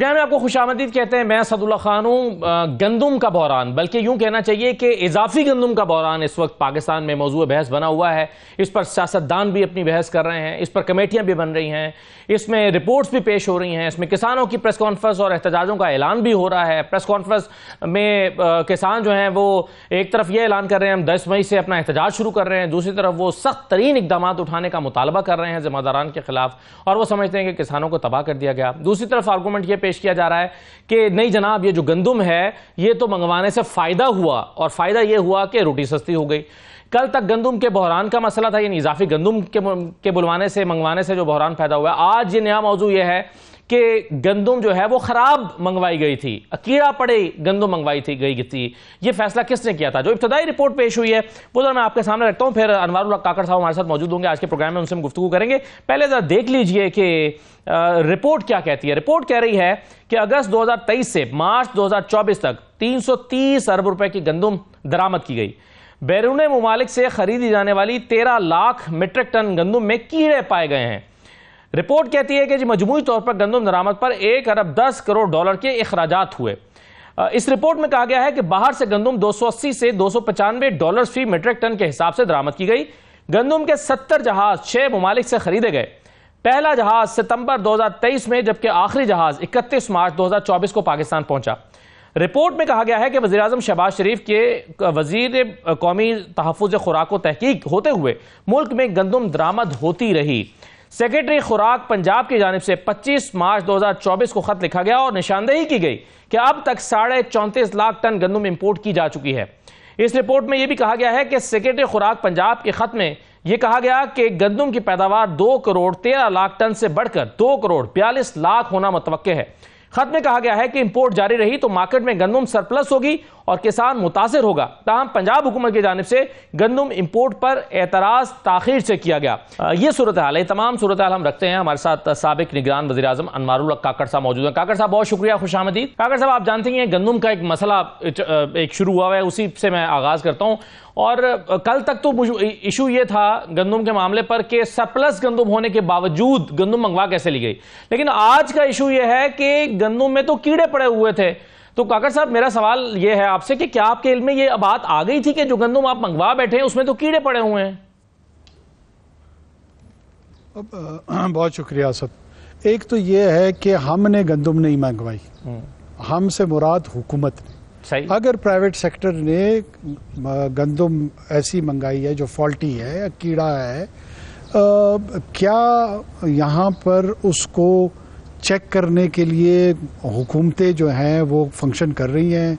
Programme में आपको खुश आमदीद कहते हैं, मैं सदुल्ला खान हूँ गंदुम का बहरान। बल्कि यूँ कहना चाहिए कि इजाफी गंदम का बहरान इस वक्त पाकिस्तान में मौजूद बहस बना हुआ है। इस पर सियासतदान भी अपनी बहस कर रहे हैं, इस पर कमेटियाँ भी बन रही हैं, इसमें रिपोर्ट्स भी पेश हो रही हैं, इसमें किसानों की प्रेस कॉन्फ्रेंस और एहतजाजों का ऐलान भी हो रहा है। प्रेस कॉन्फ्रेंस में किसान जो हैं, वो एक तरफ़ ये ऐलान कर रहे हैं, हम दस मई से अपना एहतजाज शुरू कर रहे हैं, दूसरी तरफ़ वो सख्त तरीन इकदाम उठाने का मुतालबा कर रहे हैं जिम्मेदारान के खिलाफ, और वो समझते हैं कि किसानों को तबाह कर दिया गया। दूसरी तरफ़ आर्गूमेंट ये पेश किया जा रहा है कि नहीं जनाब ये जो गंदुम है ये तो मंगवाने से फ़ायदा हुआ और फ़ायदा ये हुआ कि रोटी सस्ती हो गई। कल तक गंदुम के बहरान का मसला था यानी इजाफी गंदुम के, के बुलवाने से मंगवाने से जो बहरान पैदा हुआ। आज ये नया मौजू यह है कि गंदुम जो है वो खराब मंगवाई गई थी। कीड़ा पड़े गंदम मंगवाई थी, गई थी। ये फैसला किसने किया था? जो इब्तदाई रिपोर्ट पेश हुई है, वो जरा मैं आपके सामने रखता हूँ, फिर अनवर काकर साहब हमारे साथ मौजूद होंगे। आज के प्रोग्राम में उनसे हम गुफ्तु करेंगे। पहले जरा देख लीजिए कि रिपोर्ट क्या कहती है। रिपोर्ट कह रही है कि अगस्त 2023 से मार्च 2024 तक 330 अरब रुपए की गंदुम दरामद की गई। बैरून ममालिक से खरीदी जाने वाली 13 लाख मीट्रिक टन गंदुम में कीड़े पाए गए हैं। रिपोर्ट कहती है कि जी मजमू तौर पर गंदम दरामद पर एक अरब दस करोड़ डॉलर के अखराज हुए। इस रिपोर्ट में कहा गया है कि बाहर से गंदम 280 से दो सौ पचानवे डॉलर फ़ी मीट्रिक टन के हिसाब से दरामद की गई। गंदम के 70 जहाज़ छह ममालिक से खरीदे गए। पहला जहाज़ सितंबर 2023 में, जबकि आखिरी जहाज़ 31 मार्च 2024 को पाकिस्तान पहुँचा। रिपोर्ट में कहा गया है कि वजी अजम शहबाज शरीफ के वज़ीर कौमी तहफ़ खुराक तहकीक होते हुए मुल्क में गंदम दरामद होती रही। सेक्रेटरी खुराक पंजाब की जानब से 25 मार्च 2024 को खत लिखा गया और निशानदेही की गई कि अब तक साढ़े चौंतीस लाख टन गंदम इंपोर्ट की जा चुकी है। इस रिपोर्ट में यह भी कहा गया है कि सेक्रेटरी खुराक पंजाब के खत में यह कहा गया कि गंदम की पैदावार दो करोड़ तेरह लाख टन से बढ़कर दो करोड़ बयालीस लाख होना मुतव है। खत में कहा गया है कि इंपोर्ट जारी रही तो मार्केट में गंदम सरप्लस होगी और किसान मुतासर होगा। तहम पंजाब हुकूमत की जानब से गंदम इंपोर्ट पर एतराज़ ताखिर से किया गया। ये सूरत हाल है। तमाम सूरत हाल हम रखते हैं। हमारे साथ सबक निगरान वजी अजम अनमारुल काकड़ साहब मौजूद हैं। काकड़ साहब, बहुत शुक्रिया, खुश आमदीद। काकड़ साहब, आप जानते हैं गंदम का एक मसला एक शुरू हुआ है, उसी से मैं आगाज़ करता हूँ। और कल तक तो इशू ये था गंदम के मामले पर कि सरप्लस गंदम होने के बावजूद गंदम मंगवा कैसे ली गई। लेकिन आज का इशू ये है कि गंदम में तो कीड़े पड़े हुए थे। तो काकर साहब मेरा सवाल यह है आपसे कि क्या आपके इल्म में ये बात आ गई थी कि जो गंदम आप मंगवा बैठे हैं उसमें तो कीड़े पड़े हुए हैं? बहुत शुक्रिया सब। एक तो ये है कि हमने गंदम नहीं मंगवाई। हम्म। हमसे मुराद हुकूमत ने। सही। अगर प्राइवेट सेक्टर ने गंदम ऐसी मंगाई है जो फॉल्टी है कीड़ा है आ, क्या यहाँ पर उसको चेक करने के लिए हुकूमतें जो हैं वो फ़ंक्शन कर रही हैं?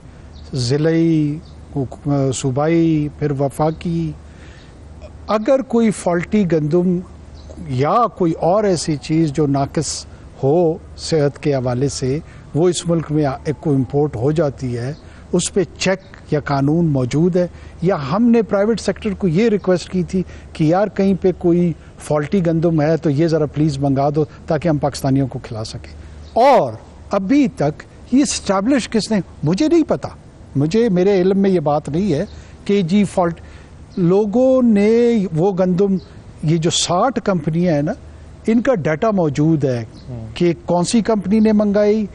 ज़िलई सूबाई फिर वफाकी। अगर कोई फॉल्टी गंदम या कोई और ऐसी चीज़ जो नाकस हो सेहत के हवाले से वो इस मुल्क में एक इम्पोर्ट हो जाती है उस पर चेक या कानून मौजूद है या हमने प्राइवेट सेक्टर को ये रिक्वेस्ट की थी कि यार कहीं पे कोई फॉल्टी गंदम है तो ये ज़रा प्लीज़ मंगा दो ताकि हम पाकिस्तानियों को खिला सकें। और अभी तक ये स्टैब्लिश किसने? मुझे नहीं पता। मुझे मेरे इलम में ये बात नहीं है कि जी फॉल्ट लोगों ने वो गंदम ये जो साठ कंपनियाँ हैं ना इनका डाटा मौजूद है कि कौन सी कंपनी ने मंगाई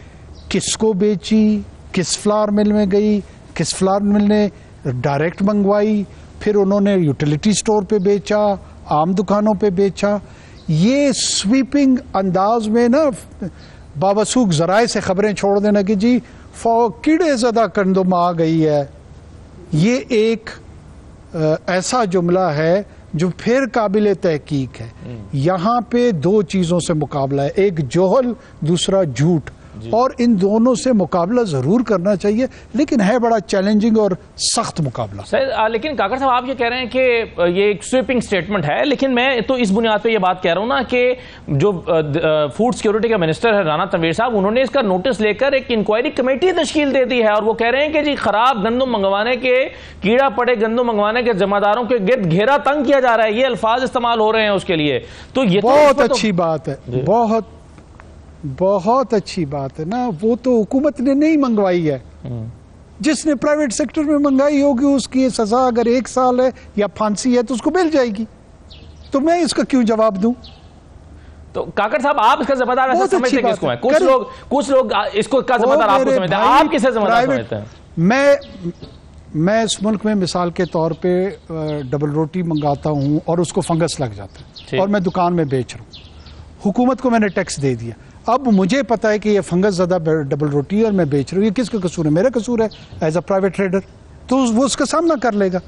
किसको बेची किस फ्लावर मिल में गई किस फ्लावर मिल ने डायरेक्ट मंगवाई फिर उन्होंने यूटिलिटी स्टोर पे बेचा आम दुकानों पे बेचा। ये स्वीपिंग अंदाज में ना बाबसूख जराए से खबरें छोड़ देना कि जी कीड़े ज़्यादा कंदुम आ गई है। ये एक ऐसा जुमला है जो फिर काबिल तहकीक है। हम्म। यहाँ पे दो चीज़ों से मुकाबला है। एक जोहल दूसरा झूठ। और इन दोनों से मुकाबला ज़रूर करना चाहिए लेकिन है बड़ा चैलेंजिंग और सख्त मुकाबला। सर लेकिन काकर साहब आप ये कह रहे हैं कि ये एक स्वीपिंग स्टेटमेंट है लेकिन मैं तो इस बुनियाद पे ये बात कह रहा हूँ ना कि जो फ़ूड सिक्योरिटी का मिनिस्टर है राना तनवीर साहब उन्होंने इसका नोटिस लेकर एक इंक्वायरी कमेटी तश्कील दे दी है और वो कह रहे हैं कि जी खराब गंदम मंगवाने के कीड़ा पड़े गंदम मंगवाने के जिम्मेदारों के गिर्द घेरा तंग किया जा रहा है ये अल्फाज इस्तेमाल हो रहे हैं उसके लिए। तो ये तो बहुत तो अच्छी बात है बहुत बहुत अच्छी बात है ना वो तो हुकूमत ने नहीं मंगवाई है। हम्म। जिसने प्राइवेट सेक्टर में मंगाई होगी उसकी सजा अगर एक साल है या फांसी है तो उसको मिल जाएगी। तो मैं इसका क्यों जवाब दूँ? तो काकर साहब आप इसका जिम्मेदार ऐसा समझते किसको है। कुछ लोग कुछ लोग इसको का जिम्मेदार आपको समझते हैं। आप किसे जिम्मेदार समझते हैं? मैं मैं इस मुल्क में मिसाल के तौर पे डबल रोटी मंगाता हूँ और उसको फंगस लग जाता है। और मैं दुकान में बेच रहा हूँ। हुकूमत को मैंने टैक्स दे दिया। अब मुझे पता है कि ये फंगस ज़्यादा डबल रोटी है और मैं बेच रहा हूँ। ये किसका कसूर है? मेरा कसूर है एज अ प्राइवेट ट्रेडर तो वो उसका सामना कर लेगा।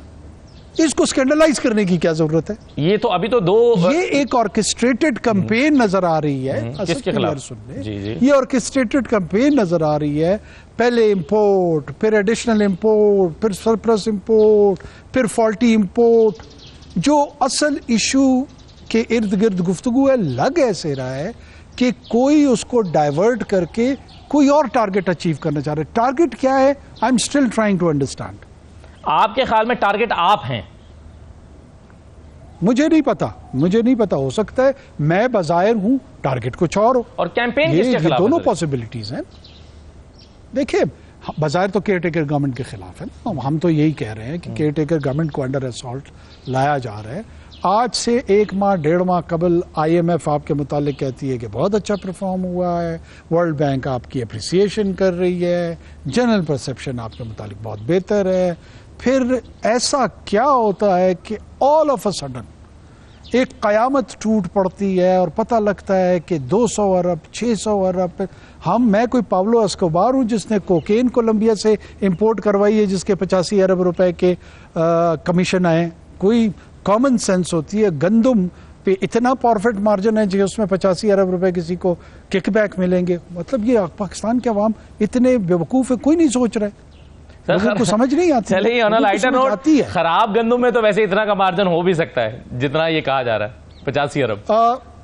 इसको स्कैंडलाइज करने की क्या ज़रूरत है? ये तो अभी तो दो ये एक ऑर्केस्ट्रेटेड कंपेन नज़र आ रही है। हम्म, किसके खिलाफ? जी जी। ये ऑर्केस्ट्रेटेड कंपेन नज़र आ रही है। पहले इंपोर्ट फिर एडिशनल इंपोर्ट फिर सरप्लस इंपोर्ट फिर फॉल्टी इंपोर्ट जो असल इशू के इर्द गिर्द गुफ्तगु है लग ऐसे रहा है कि कोई उसको डाइवर्ट करके कोई और टारगेट अचीव करना चाह रहे टारगेट क्या है? I am still trying to understand आपके ख्याल में टारगेट आप हैं? मुझे नहीं पता। मुझे नहीं पता। हो सकता है मैं बाजायर हूँ टारगेट कुछ और हो। और कैंपेन ये, ये दोनों पॉसिबिलिटीज हैं। देखिए बाजायर तो केयर टेकर गवर्नमेंट के खिलाफ है हम तो यही कह रहे हैं कि केयर टेकर गवर्नमेंट को अंडर असॉल्ट लाया जा रहा है। आज से एक माह, डेढ़ माह कबल आईएमएफ आपके मुतालिक कहती है कि बहुत अच्छा परफॉर्म हुआ है। वर्ल्ड बैंक आपकी अप्रिसिएशन कर रही है। जनरल परसेप्शन आपके मुतालिक बहुत बेहतर है। फिर ऐसा क्या होता है कि ऑल ऑफ़ अ सडन एक कयामत टूट पड़ती है और पता लगता है कि 200 अरब 600 अरब, हम, मैं कोई पावलो अस्कोबार हूँ जिसने कोकेन कोलंबिया से इंपोर्ट करवाई है, जिसके पचासी अरब रुपए के कमीशन आए। कोई कॉमन सेंस होती है गंदुम पे इतना प्रॉफिट मार्जिन है जी उसमें पचासी अरब रुपए किसी को किकबैक मिलेंगे। मतलब ये पाकिस्तान के अवाम इतने बेवकूफ़ है कोई नहीं सोच रहे को समझ नहीं आती। चलिए लाइटर नोट आती है। खराब गंदुम में तो वैसे इतना का मार्जिन हो भी सकता है जितना ये कहा जा रहा है पचासी अरब।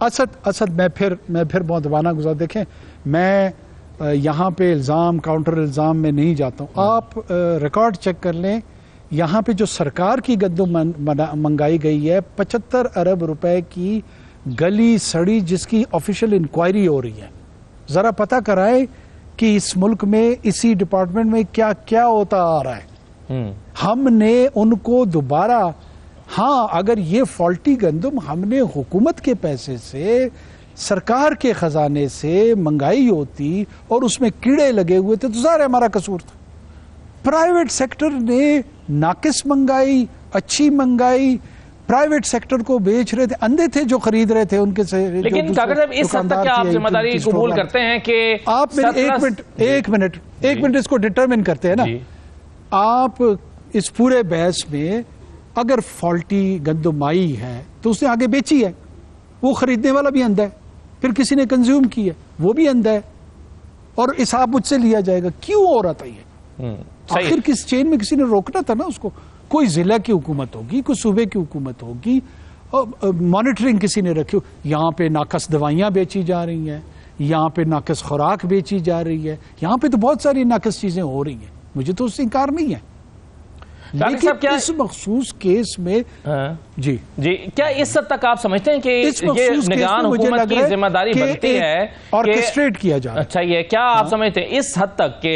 असद असद मैं फिर मैं फिर बहुत दबाना गुजार देखें मैं यहाँ पे इल्ज़ाम काउंटर इल्ज़ाम में नहीं जाता हूँ। आप रिकॉर्ड चेक कर लें यहाँ पे जो सरकार की गद्दुम मंगाई गई है पचहत्तर अरब रुपए की गली सड़ी जिसकी ऑफिशियल इंक्वायरी हो रही है। ज़रा पता कराए कि इस मुल्क में इसी डिपार्टमेंट में क्या क्या होता आ रहा है। हम्म। हमने उनको दोबारा हाँ अगर ये फॉल्टी गंदम हमने हुकूमत के पैसे से सरकार के खजाने से मंगाई होती और उसमें कीड़े लगे हुए थे तो ज़ाहिर हमारा कसूर था। प्राइवेट सेक्टर ने नाकिस मंगाई अच्छी मंगाई प्राइवेट सेक्टर को बेच रहे थे अंधे थे जो खरीद रहे थे उनके से लेकिन साहब इस हद तक क्या आप ज़िम्मेदारी कबूल करते हैं कि आप मेरे एक मिनट एक मिनट एक मिनट इसको डिटरमिन करते हैं ना। आप इस पूरे बहस में अगर फॉल्टी गंदुमाई है तो उसने आगे बेची है। वो खरीदने वाला भी अंधा है। फिर किसी ने कंज्यूम की है वो भी अंधा है। और हिसाब मुझसे लिया जाएगा क्यों हो रहा था ये? हम्म, आखिर किस चेन में किसी ने रोकना था ना उसको? कोई जिला की हुकूमत होगी, कोई सूबे की हुकूमत होगी मॉनिटरिंग किसी ने रखी यहाँ पे नाकस दवाइयाँ बेची जा रही हैं, यहाँ पे नाकस खुराक बेची जा रही है, यहाँ पे तो बहुत सारी नाकस चीज़ें हो रही हैं। मुझे तो उससे इनकार नहीं है। लेकिन क्या इस मखसूस केस में हाँ। जी जी क्या इस हद तक आप समझते हैं कि ये निगरान हुकूमत की ज़िम्मेदारी बनती है ऑर्केस्ट्रेट किया जाए अच्छा ये क्या आप हाँ। समझते हैं इस हद तक के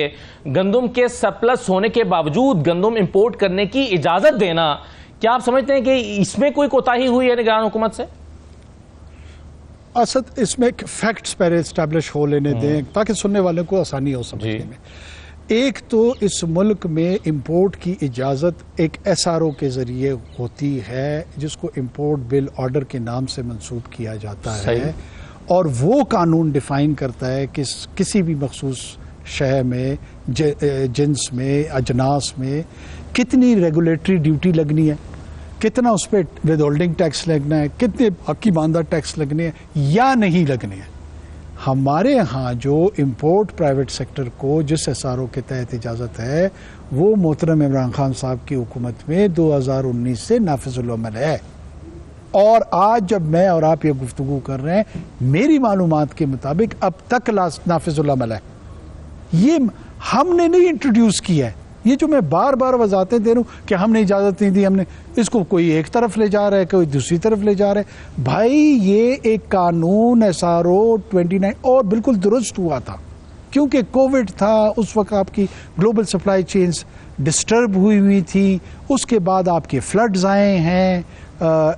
गंदुम के सरप्लस होने के बावजूद गंदुम इंपोर्ट करने की इजाज़त देना क्या आप समझते हैं कि इसमें कोई कोताही हुई है निगरान हुकूमत से असद इसमें फैक्ट्स पहले स्टैब्लिश हो लेने दें हम्म। ताकि सुनने वाले को आसानी हो समझने में एक तो इस मुल्क में इंपोर्ट की इजाज़त एक एसआरओ के ज़रिए होती है जिसको इंपोर्ट बिल ऑर्डर के नाम से मंसूब किया जाता है। और वो कानून डिफ़ाइन करता है कि किसी भी मखसूस शह में जिन्स में अजनास में कितनी रेगुलेटरी ड्यूटी लगनी है कितना उस पर विद होल्डिंग टैक्स लगना है कितने बांधा टैक्स लगने हैं या नहीं लगने हैं। हमारे यहाँ जो इंपोर्ट प्राइवेट सेक्टर को, जिस एस के तहत इजाज़त है, वो मोहतरम इमरान खान साहब की हुकूमत में 2019 से नाफिजुलमल है। और आज जब मैं और आप ये गुफ्तु कर रहे हैं, मेरी मालूम के मुताबिक अब तक लास्ट नाफिजुलमल है। ये हमने नहीं इंट्रोड्यूस किया है। ये जो मैं बार बार वजाते दे रहा हूँ कि हमने इजाज़त नहीं दी, हमने इसको कोई एक तरफ़ ले जा रहा है, कोई दूसरी तरफ़ ले जा रहा है। भाई, ये एक कानून S R O twenty nine, और बिल्कुल दुरुस्त हुआ था। क्योंकि कोविड था, उस वक्त आपकी ग्लोबल सप्लाई चेन्स डिस्टर्ब हुई हुई थी। उसके बाद आपके फ्लड्स आए हैं।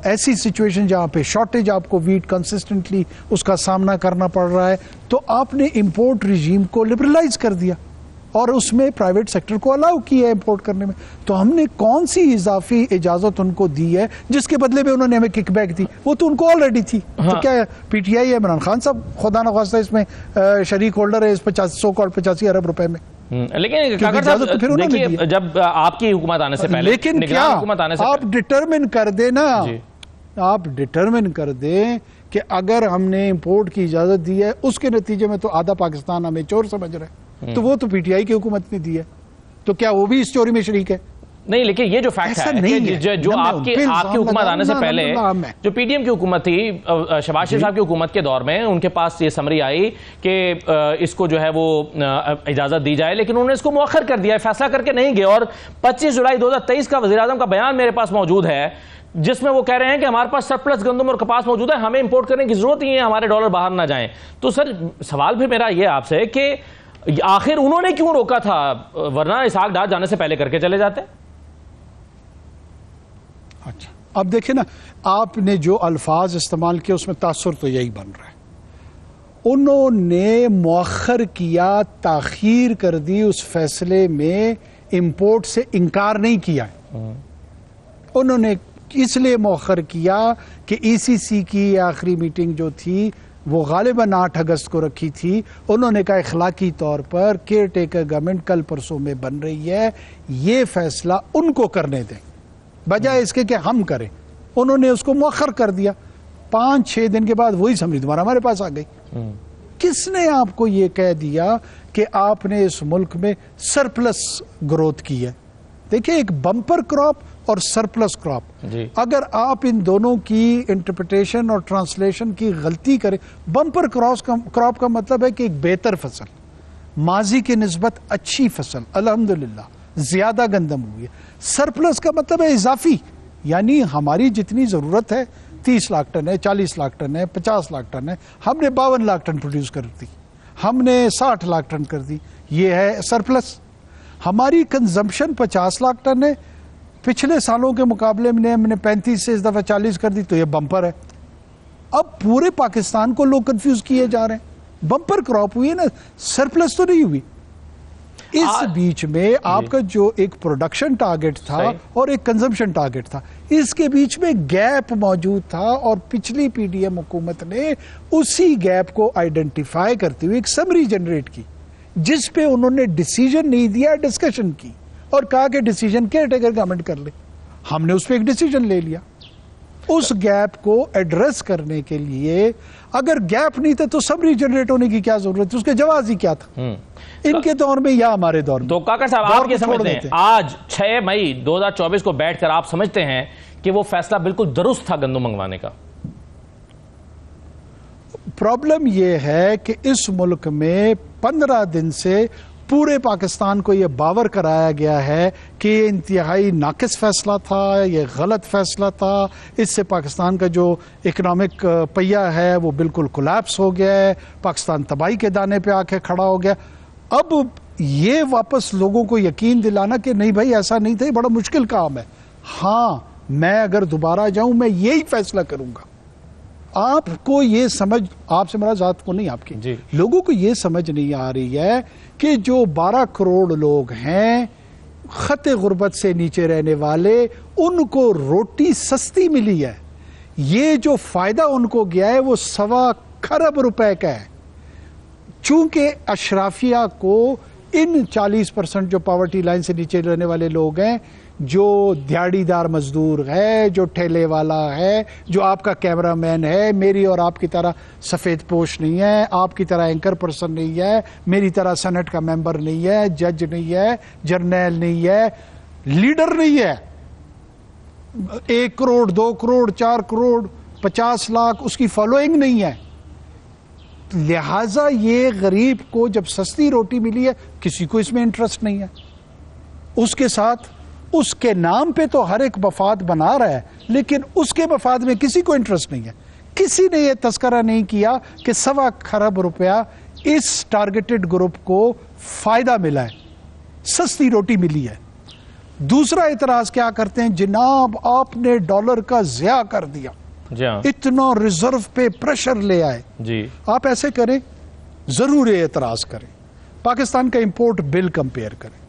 ऐसी सिचुएशन जहाँ पे शॉर्टेज आपको वीट कंसिस्टेंटली उसका सामना करना पड़ रहा है। तो आपने इम्पोर्ट रिजीम को लिबरलाइज कर दिया। और उसमें प्राइवेट सेक्टर को अलाउ किया है इंपोर्ट करने में। तो हमने कौन सी इजाफी इजाज़त उनको दी है जिसके बदले में उन्होंने हमें किकबैक दी? वो तो उनको ऑलरेडी थी। तो हाँ। तो क्या पीटीआई है इमरान खान साहब? खुदा न इसमें शरीक होल्डर है इस पचास सौ करोड़ पचासी अरब रुपए में। हम्म, लेकिन तो फिर देखिए जब आपकी हुकूमत आने से पहले लेकिन क्या आने से आप डिटरमिन कर देना आप डिटरमिन कर दें कि अगर हमने इंपोर्ट की इजाज़त दी है उसके नतीजे में तो आधा पाकिस्तान हमें चोर समझ रहे हैं। तो वो तो पीटीआई की हुकूमत ने दी है। तो क्या वो भी इस चोरी में शरीक है? नहीं लेकिन ये जो फैक्ट है, नहीं है। जो जो आपकी आपकी हुकूमत आने से पहले जो पीडीएम की हुकूमत थी शबाज शरीफ साहब की हुकूमत के दौर में उनके पास ये समरी आई कि इसको जो है वो इजाज़त दी जाए लेकिन उन्होंने इसको मौखर कर दिया फैसला करके नहीं गए। और 25 जुलाई 2023 का वजी का बयान मेरे पास मौजूद है जिसमें वो कह रहे हैं कि हमारे पास सरप्लस गंदम और कपास मौजूद है हमें इंपोर्ट करने की ज़रूरत नहीं है हमारे डॉलर बाहर ना जाए। तो सर सवाल भी मेरा ये आपसे कि आखिर उन्होंने क्यों रोका था? वरना इस आग डाल जाने से पहले करके चले जाते। अच्छा। अब देखिए ना आपने जो अल्फाज इस्तेमाल किए उसमें तासर तो यही बन रहा है। उन्होंने मौखर किया ताखीर कर दी उस फैसले में इंपोर्ट से इनकार नहीं किया हाँ। उन्होंने इसलिए मौखर किया कि ईसीसी की आखिरी मीटिंग जो थी वो गालिबा आठ अगस्त को रखी थी। उन्होंने कहा इखलाकी तौर पर केयर टेकर गवर्नमेंट कल परसों में बन रही है ये फैसला उनको करने दें। बजाय इसके कि हम करें। उन्होंने उसको मौखर कर दिया। पाँच छह दिन के बाद वही समझ दोबारा हमारे पास आ गई। हम्म। किसने आपको ये कह दिया कि आपने इस मुल्क में सरप्लस ग्रोथ की है? देखिए एक बम्पर क्रॉप और सरप्लस क्रॉप अगर आप इन दोनों की इंटरप्रिटेशन और ट्रांसलेशन की गलती करें बम्पर क्रॉस क्रॉप का मतलब है कि एक बेहतर फ़सल। माजी की नस्बत अच्छी फ़सल अल्हम्दुलिल्लाह ज़्यादा गंदम हुई है। सरप्लस का मतलब है इजाफी यानी हमारी जितनी ज़रूरत है तीस लाख टन है चालीस लाख टन है पचास लाख टन है हमने बावन लाख टन प्रोड्यूस कर दी हमने साठ लाख टन कर दी ये है सरप्लस हमारी कंजम्पशन पचास लाख टन है पिछले सालों के मुकाबले में हमने पैंतीस से इस दफ़ा चालीस कर दी तो ये बम्पर है। अब पूरे पाकिस्तान को लोग कंफ्यूज किए जा रहे हैं। बम्पर क्रॉप हुई है ना सरप्लस तो नहीं हुई। इस आ, बीच में आपका जो एक प्रोडक्शन टारगेट था और एक कंजम्पशन टारगेट था इसके बीच में गैप मौजूद था और पिछली पीडीएम हुकूमत ने उसी गैप को आइडेंटिफाई करते हुए एक समरी जनरेट की जिस पे उन्होंने डिसीज़न नहीं दिया डिस्कशन की। और कहा कि डिसीज़न केयर टेकर गवर्नमेंट कर ले। हमने उस पर एक डिसीज़न ले लिया। उस गैप को एड्रेस करने के लिए अगर गैप नहीं था तो सब जनरेट होने की क्या ज़रूरत थी? उसके जवाब ही क्या था? हम्म। इनके दौर में या हमारे दौर में। तो काका साहब आप ये समझते हैं। आज 6 मई 2024 को बैठकर आप समझते हैं कि वो फैसला बिल्कुल दुरुस्त था गंदम मंगवाने का। प्रॉब्लम यह है कि इस मुल्क में पंद्रह दिन से पूरे पाकिस्तान को यह बावर कराया गया है कि ये इंतहाई नाकस फैसला था, ये गलत फैसला था। इससे पाकिस्तान का जो इकनॉमिक पहिया है, वो बिल्कुल कोलैप्स हो गया है। पाकिस्तान तबाही के दाने पे आके खड़ा हो गया। अब ये वापस लोगों को यकीन दिलाना कि नहीं भाई, ऐसा नहीं था, ये बड़ा मुश्किल काम है। हाँ मैं अगर दोबारा जाऊँ, मैं यही फैसला करूँगा। आपको ये समझ आपसे मेरा जात को नहीं आपकी। जी। लोगों को ये समझ नहीं आ रही है कि जो 12 करोड़ लोग हैं खत गुर्बत से नीचे रहने वाले उनको रोटी सस्ती मिली है। ये जो फ़ायदा उनको गया है वो सवा खरब रुपए का है। चूँकि अशराफिया को इन 40 परसेंट जो पावर्टी लाइन से नीचे रहने वाले लोग हैं जो दिहाड़ीदार मजदूर है, जो ठेले वाला है, जो आपका कैमरामैन है, मेरी और आपकी तरह सफ़ेद पोश नहीं है, आपकी तरह एंकर पर्सन नहीं है, मेरी तरह सेनेट का मेंबर नहीं है, जज नहीं है, जर्नैल नहीं है, लीडर नहीं है। एक करोड़, दो करोड़, चार करोड़, पचास लाख, उसकी फॉलोइंग नहीं है। लिहाजा ये गरीब को जब सस्ती रोटी मिली है, किसी को इसमें इंटरेस्ट नहीं है। उसके साथ उसके नाम पे तो हर एक मफाद बना रहा है लेकिन उसके मफाद में किसी को इंटरेस्ट नहीं है। किसी ने यह तस्करा नहीं किया कि सवा खरब रुपया इस टारगेटेड ग्रुप को फ़ायदा मिला है। सस्ती रोटी मिली है। दूसरा इतराज क्या करते हैं? जनाब आपने डॉलर का जिया कर दिया। हाँ। इतना रिज़र्व पे प्रेशर ले आए। जी। आप ऐसे करें ज़रूर एतराज़ करें। पाकिस्तान का इंपोर्ट बिल कंपेयर करें।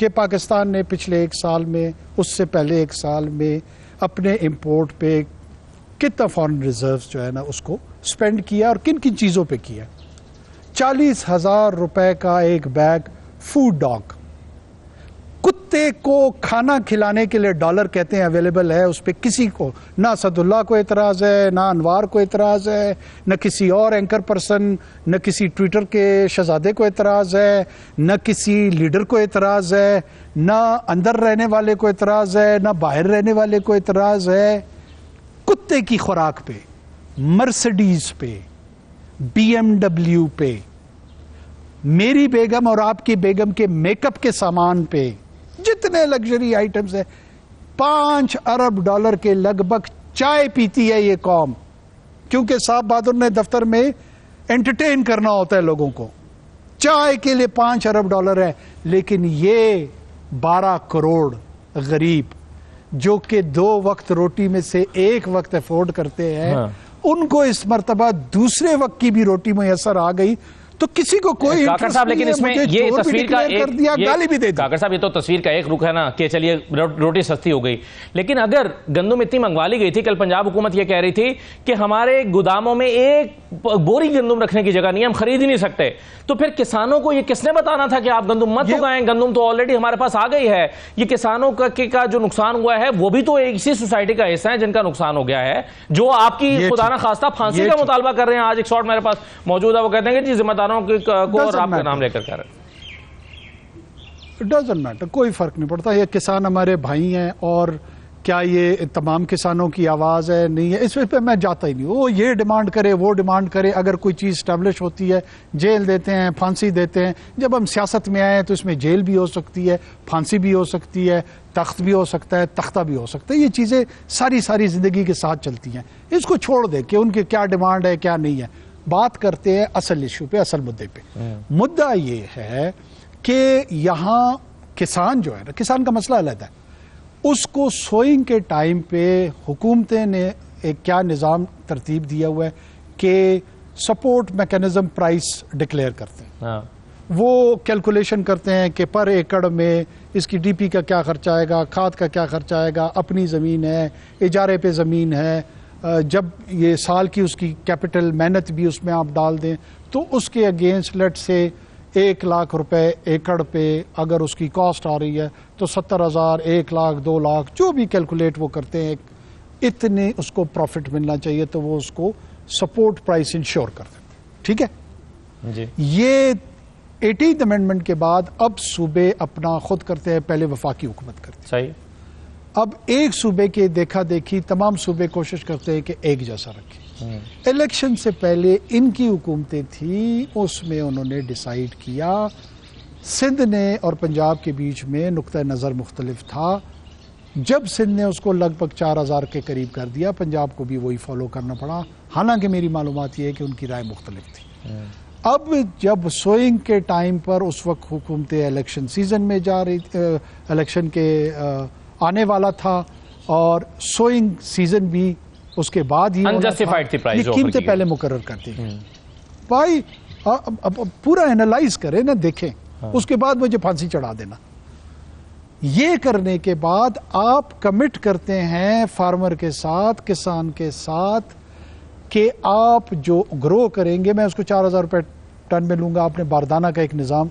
कि पाकिस्तान ने पिछले एक साल में, उससे पहले एक साल में अपने इम्पोर्ट पे कितना फॉरेन रिज़र्व जो है ना उसको स्पेंड किया और किन किन चीज़ों पे किया? चालीस हज़ार रुपए का एक बैग फ़ूड डॉग कुत्ते को खाना खिलाने के लिए डॉलर कहते हैं अवेलेबल है, उस पर किसी को। ना सदुल्ला को एतराज़ है, ना अनवार को एतराज़ है, न किसी और एंकर पर्सन न किसी ट्विटर के शहजादे को एतराज़ है, न किसी लीडर को एतराज़ है, न अंदर रहने वाले को एतराज़ है, न बाहर रहने वाले को एतराज़ है। कुत्ते की खुराक पे मर्सडीज़ पे बीएमडब्ल्यू पे, मेरी बेगम और आपकी बेगम के मेकअप के सामान पे जितने लग्जरी आइटम्स है। पाँच अरब डॉलर के लगभग चाय पीती है ये कौम। क्योंकि साहब बहादुर ने दफ्तर में एंटरटेन करना होता है लोगों को। चाय के लिए पाँच अरब डॉलर है लेकिन ये बारह करोड़ गरीब जो कि दो वक्त रोटी में से एक वक्त अफोर्ड करते हैं हाँ। उनको इस मरतबा दूसरे वक्त की भी रोटी मैसर आ गई। तो किसी को कोई काकर साहब लेकिन इसमें ये तस्वीर का एक कर दिया गाली भी दे काकर साहब ये तो तस्वीर का एक रुख है ना कि चलिए रोटी सस्ती हो गई। लेकिन अगर गंदुम इतनी मंगवा ली गई थी कल पंजाब हुकूमत ये कह रही थी कि हमारे गोदामों में एक बोरी गंदुम रखने की जगह नहीं हम खरीद ही नहीं सकते। तो फिर किसानों को ये किसने बताना था कि आप गंदुम मत उगाएँ? गंदुम तो ऑलरेडी हमारे पास आ गई है। ये किसानों का, का जो नुकसान हुआ है वो भी तो इसी सोसाइटी का हिस्सा है जिनका नुकसान हो गया है जो आपकी खुदाना खास्ता फांसी का मुतालबा कर रहे हैं आज एक शॉर्ट मेरे पास मौजूद है वो कहते हैं कि जी जिम्मेदारों को और आपका नाम लेकर कह रहे डजेंट मैटर कोई फ़र्क नहीं पड़ता। ये किसान हमारे भाई हैं और क्या ये तमाम किसानों की आवाज़ है नहीं है? इस पे मैं जाता ही नहीं वो ये डिमांड करे वो डिमांड करे। अगर कोई चीज़ स्टैब्लिश होती है जेल देते हैं फांसी देते हैं। जब हम सियासत में आए तो इसमें जेल भी हो सकती है फांसी भी हो सकती है तख्त भी हो सकता है तख्ता भी हो सकता है। ये चीज़ें सारी सारी ज़िंदगी के साथ चलती हैं। इसको छोड़ दे कि उनकी क्या डिमांड है क्या नहीं है। बात करते हैं असल इशू पे असल मुद्दे पे। मुद्दा ये है कि यहाँ किसान जो है ना किसान का मसला अलग है उसको सोइंग के टाइम पे हुकूमतें ने एक क्या निज़ाम तरतीब दिया हुआ है कि सपोर्ट मैकेनिज्म प्राइस डिक्लेयर करते हैं हाँ। वो कैलकुलेशन करते हैं कि पर एकड़ में इसकी डीपी का क्या खर्चा आएगा खाद का क्या खर्चा आएगा अपनी ज़मीन है इजारे पे ज़मीन है जब ये साल की उसकी कैपिटल मेहनत भी उसमें आप डाल दें तो उसके अगेंस्ट लेट से एक लाख रुपए एकड़ पे अगर उसकी कॉस्ट आ रही है तो सत्तर हज़ार एक लाख दो लाख जो भी कैलकुलेट वो करते हैं इतने उसको प्रॉफिट मिलना चाहिए तो वो उसको सपोर्ट प्राइस इंश्योर कर देते ठीक है? जी। ये एटीन अमेंडमेंट के बाद अब सूबे अपना खुद करते हैं पहले वफाकी हुकूमत करते सही। अब एक सूबे के देखा देखी तमाम सूबे कोशिश करते हैं कि एक जैसा रखें। इलेक्शन से पहले इनकी हुकूमतें थी उसमें उन्होंने डिसाइड किया सिंध ने और पंजाब के बीच में नुक़ नज़र मुख्तलिफ़ था। जब सिंध ने उसको लगभग चार हज़ार के करीब कर दिया पंजाब को भी वही फॉलो करना पड़ा। हालाँकि मेरी मालूम ये है कि उनकी राय मुख्तलिफ़ थी। अब जब सोइंग के टाइम पर उस वक्त हुकूमतें इलेक्शन सीज़न में जा रही इलेक्शन के आ, आने वाला था और सोइंग सीज़न भी उसके बाद ही अनजस्टिफाइड थी। प्राइस कीमतें पहले मुकर करती हम्म। भाई अब, अब पूरा एनालाइज करें ना देखें। हाँ। उसके बाद मुझे फांसी चढ़ा देना। ये करने के बाद आप कमिट करते हैं फार्मर के साथ किसान के साथ कि आप जो ग्रो करेंगे मैं उसको चार हज़ार रुपये टन में लूँगा। आपने बारदाना का एक निज़ाम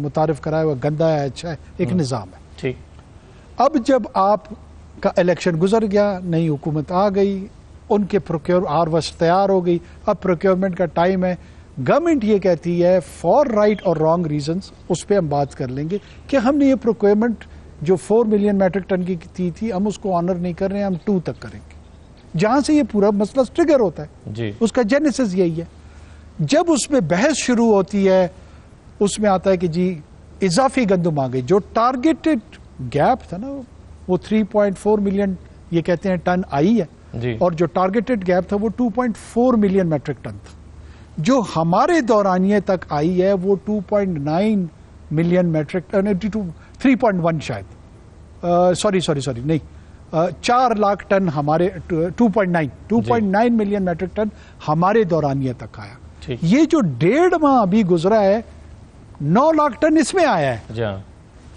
मुतारफ कराया हुआ गंदा है अच्छा है एक हाँ। निज़ाम है। ठीक। अब जब आप का इलेक्शन गुजर गया नई हुकूमत आ गई उनके प्रोक्योर आर वश तैयार हो गई अब प्रोक्योरमेंट का टाइम है। गवर्नमेंट ये कहती है फॉर राइट और रॉन्ग रीजंस उस पर हम बात कर लेंगे कि हमने ये प्रोक्योरमेंट जो फोर मिलियन मैट्रिक टन की थी थी हम उसको ऑनर नहीं कर रहे हैं हम टू तक करेंगे। जहाँ से ये पूरा मसला ट्रिगर होता है। जी। उसका जेनेसिस यही है। जब उसमें बहस शुरू होती है उसमें आता है कि जी इजाफी गंदुम आ गई। जो टारगेटेड गैप था ना वो 3.4 मिलियन ये कहते हैं टन आई है। जी। और जो टारगेटेड गैप था वो 2.4 मिलियन मेट्रिक टन था। जो हमारे दौरानिए तक आई है वो 2.9 million metric ton three point one शायद। सॉरी सॉरी सॉरी नहीं। चार लाख टन हमारे 2.9 2.9 मिलियन मैट्रिक टन हमारे दौरानिया तक आया। ये जो डेढ़ माह अभी गुजरा है नौ लाख टन इसमें आया है।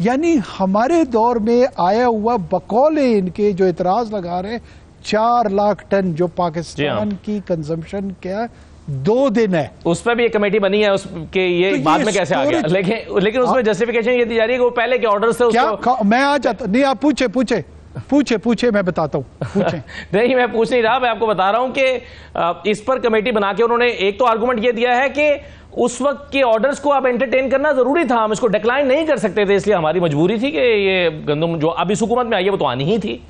यानी हमारे दौर में आया हुआ बकौले इनके जो इतराज लगा रहे चार लाख टन जो पाकिस्तान की कंजम्पशन क्या दो दिन है। उस पर भी एक कमेटी बनी है उसके ये तो बाद ये में कैसे आ गया? लेकिन लेकिन उसमें जस्टिफिकेशन ये दी जा रही है कि वो पहले के ऑर्डर से क्या मैं आ जाता नहीं आप पूछे पूछे। पूछे पूछे मैं बताता हूँ। नहीं मैं पूछ नहीं रहा मैं आपको बता रहा हूँ कि इस पर कमेटी बना के उन्होंने एक तो आर्गुमेंट ये दिया है कि उस वक्त के ऑर्डर्स को आप एंटरटेन करना ज़रूरी था। हम इसको डिक्लाइन नहीं कर सकते थे इसलिए हमारी मजबूरी थी कि ये गंदम जो अब इस हुकूमत में आई है वो तो आनी ही थी।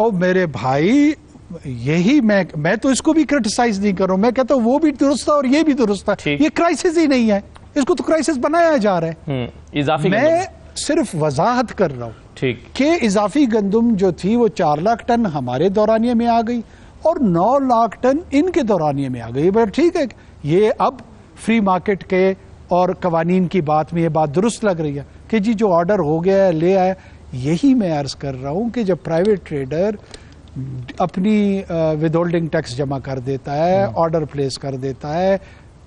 और मेरे भाई यही मैं मैं तो इसको भी क्रिटिसाइज नहीं कर। रहा मैं कहता हूँ वो भी दुरुस्त था और ये भी दुरुस्त था ये क्राइसिस ही नहीं है। इसको तो क्राइसिस बनाया जा रहा है। हम्म, मैं। सिर्फ़ वजाहत कर रहा हूँ। ठीक कि इजाफी गंदम जो थी वो चार लाख टन हमारे दौरानिया में आ गई और नौ लाख टन इनके दौरानिया में आ गई बट ठीक है ये अब फ्री मार्केट के और कवानीन की बात में ये बात दुरुस्त लग रही है कि जी जो ऑर्डर हो गया है ले आए यही मैं अर्ज़ कर रहा हूँ कि जब प्राइवेट ट्रेडर अपनी विद होल्डिंग टैक्स जमा कर देता है ऑर्डर हम्म। प्लेस कर देता है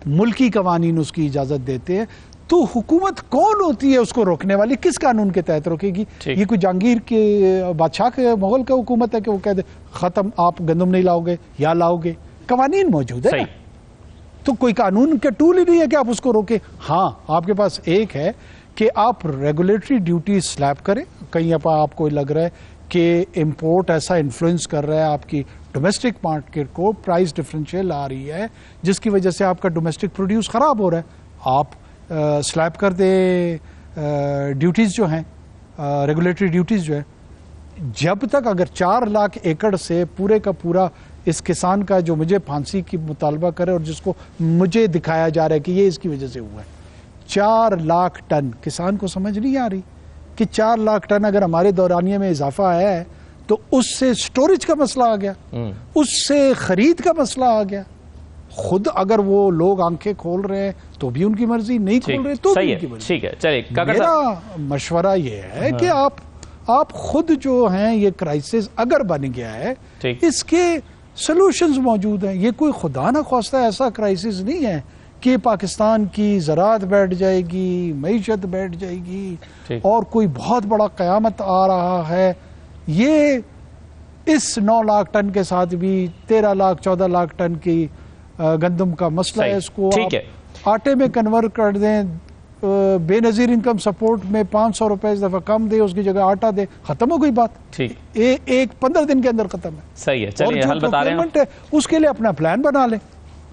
मुल्की कवानीन उसकी इजाज़त देते हैं तो हुकूमत कौन होती है उसको रोकने वाली? किस कानून के तहत रोकेगी? ये कोई जहांगीर के बादशाह के मुगल का हुकूमत है कि वो कह दे खत्म आप गंदम नहीं लाओगे या लाओगे? कवानीन मौजूद है तो कोई कानून के टूल ही नहीं है कि आप उसको रोके। हाँ आपके पास एक है कि आप रेगुलेटरी ड्यूटी स्लैब करें। कहीं आप आपको लग रहा है कि इम्पोर्ट ऐसा इन्फ्लुएंस कर रहा है आपकी डोमेस्टिक मार्केट को प्राइस डिफरेंशियल आ रही है जिसकी वजह से आपका डोमेस्टिक प्रोड्यूस खराब हो रहा है। आप स्लैब कर दे ड्यूटीज़ जो हैं रेगुलेटरी ड्यूटीज़ जो है जब तक अगर चार लाख एकड़ से पूरे का पूरा इस किसान का जो मुझे फांसी की मुतालबा करे और जिसको मुझे दिखाया जा रहा है कि ये इसकी वजह से हुआ है चार लाख टन किसान को समझ नहीं आ रही कि चार लाख टन अगर हमारे दौरानिया में इजाफा आया है तो उससे स्टोरेज का मसला आ गया हम्म। उससे खरीद का मसला आ गया खुद अगर वो लोग आँखें खोल रहे हैं तो भी उनकी मर्ज़ी नहीं खोल रहे तो भी उनकी मर्ज़ी। ठीक है चलिए मेरा मशवरा ये है हाँ। कि आप आप खुद जो हैं ये क्राइसिस अगर बन गया है इसके सोल्यूशन मौजूद हैं। ये कोई खुदा ना खोस्ता ऐसा क्राइसिस नहीं है कि पाकिस्तान की ज़रात बैठ जाएगी मीशत बैठ जाएगी और कोई बहुत बड़ा क़्यामत आ रहा है। ये इस नौ लाख टन के साथ भी तेरह लाख चौदह लाख टन की गंदम का मसला है इसको ठीक है। आटे में कन्वर्ट कर दें बेनजीर इनकम सपोर्ट में पाँच सौ रुपए इस दफ़ा कम दे उसकी जगह आटा दे खत्म हो गई बात। ठीक। ए, एक पंद्रह दिन के अंदर खत्म है। सही है। चलिए हल बता रहे हैं उसके लिए अपना प्लान बना लें।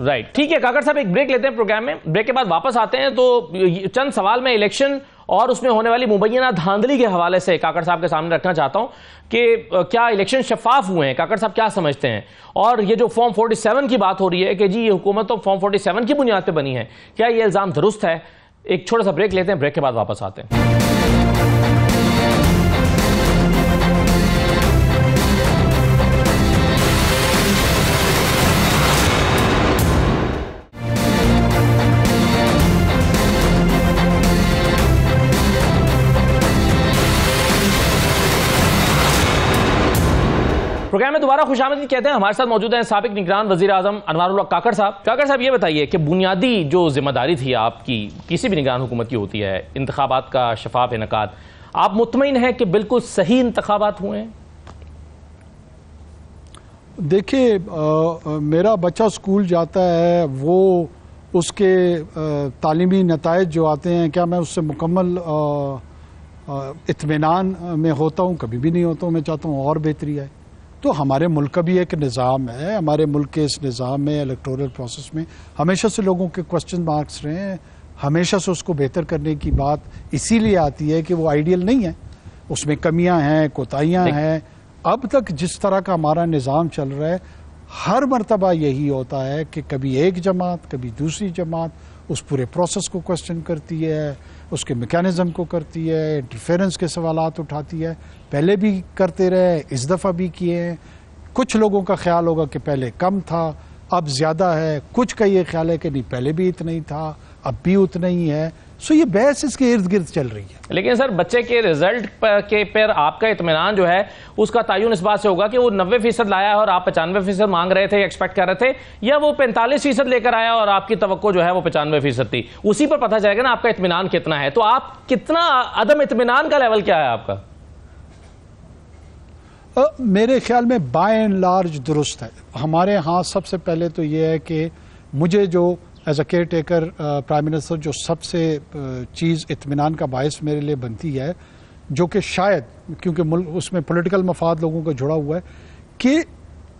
राइट ठीक है काकर साहब एक ब्रेक लेते हैं प्रोग्राम में। ब्रेक के बाद वापस आते हैं तो चंद सवाल में इलेक्शन और उसमें होने वाली मुबैना धांधली के हवाले से काकड़ साहब के सामने रखना चाहता हूँ कि क्या इलेक्शन शफाफ हुए हैं? काकड़ साहब क्या समझते हैं? और ये जो फॉर्म 47 की बात हो रही है कि जी, ये हुकूमत तो फॉर्म 47 की बुनियाद पर बनी है, क्या ये इल्ज़ाम दुरुस्त है? एक छोटा सा ब्रेक लेते हैं, ब्रेक के बाद वापस आते हैं। प्रोग्राम में दोबारा खुश आमदी कहते हैं, हमारे साथ मौजूद हैं सबक निगरान वजी अजम अनवारुल्ला काकर साहब। काकर साहब, ये बताइए कि बुनियादी जो ज़िम्मेदारी थी आपकी, किसी भी निगरान हुकूमत की होती है इंतबात का शफाफ इनका आप मुतमिन हैं कि बिल्कुल सही इंतबात हुए हैं? देखिए मेरा बच्चा स्कूल जाता है, वो उसके तालीमी नतज जो आते हैं, क्या मैं उससे मुकम्मल इतमान में होता हूँ? कभी भी नहीं होता हूँ, मैं चाहता हूँ और बेहतरी आए। तो हमारे मुल्क का भी एक निज़ाम है हमारे मुल्क के इस निज़ाम में इलेक्टोरल प्रोसेस में हमेशा से लोगों के क्वेश्चन मार्क्स रहे हैं हमेशा से उसको बेहतर करने की बात इसीलिए आती है कि वो आइडियल नहीं है। उसमें कमियाँ हैं कोताहियाँ हैं। अब तक जिस तरह का हमारा निज़ाम चल रहा है हर मरतबा यही होता है कि कभी एक जमात कभी दूसरी जमात उस पूरे प्रोसेस को क्वेश्चन करती है, उसके मेकेनिज़्म को करती है इंटरफेरेंस के सवाल उठाती है। पहले भी करते रहे, इस दफ़ा भी किए हैं। कुछ लोगों का ख्याल होगा कि पहले कम था, अब ज़्यादा है। कुछ का ये ख्याल है कि नहीं, पहले भी इतना ही था, अब भी उतना ही है। सो ये बहस इसके इर्द गिर्द चल रही है। लेकिन सर बच्चे के रिज़ल्ट पर के पर आपका इतमान जो है उसका तयन इस बात से होगा कि वो नब्बे फ़ीसद लाया और आप पचानवे फ़ीसद मांग रहे थे एक्सपेक्ट कर रहे थे या वो पैंतालीस फ़ीसद लेकर आया और आपकी तो जो है वो पचानवे फ़ीसद थी। उसी पर पता चलेगा ना आपका इतमान कितना है। तो आप कितना अदम इतमान का लेवल क्या है आपका? आ, मेरे ख्याल में बाय एंड लार्ज दुरुस्त है। हमारे यहाँ सबसे पहले तो ये है कि मुझे जो as a care taker prime minister जो सबसे चीज़ इतमान का बायस मेरे लिए बनती है जो कि शायद क्योंकि मुल्क उसमें पोलिटिकल मफाद लोगों का जुड़ा हुआ है कि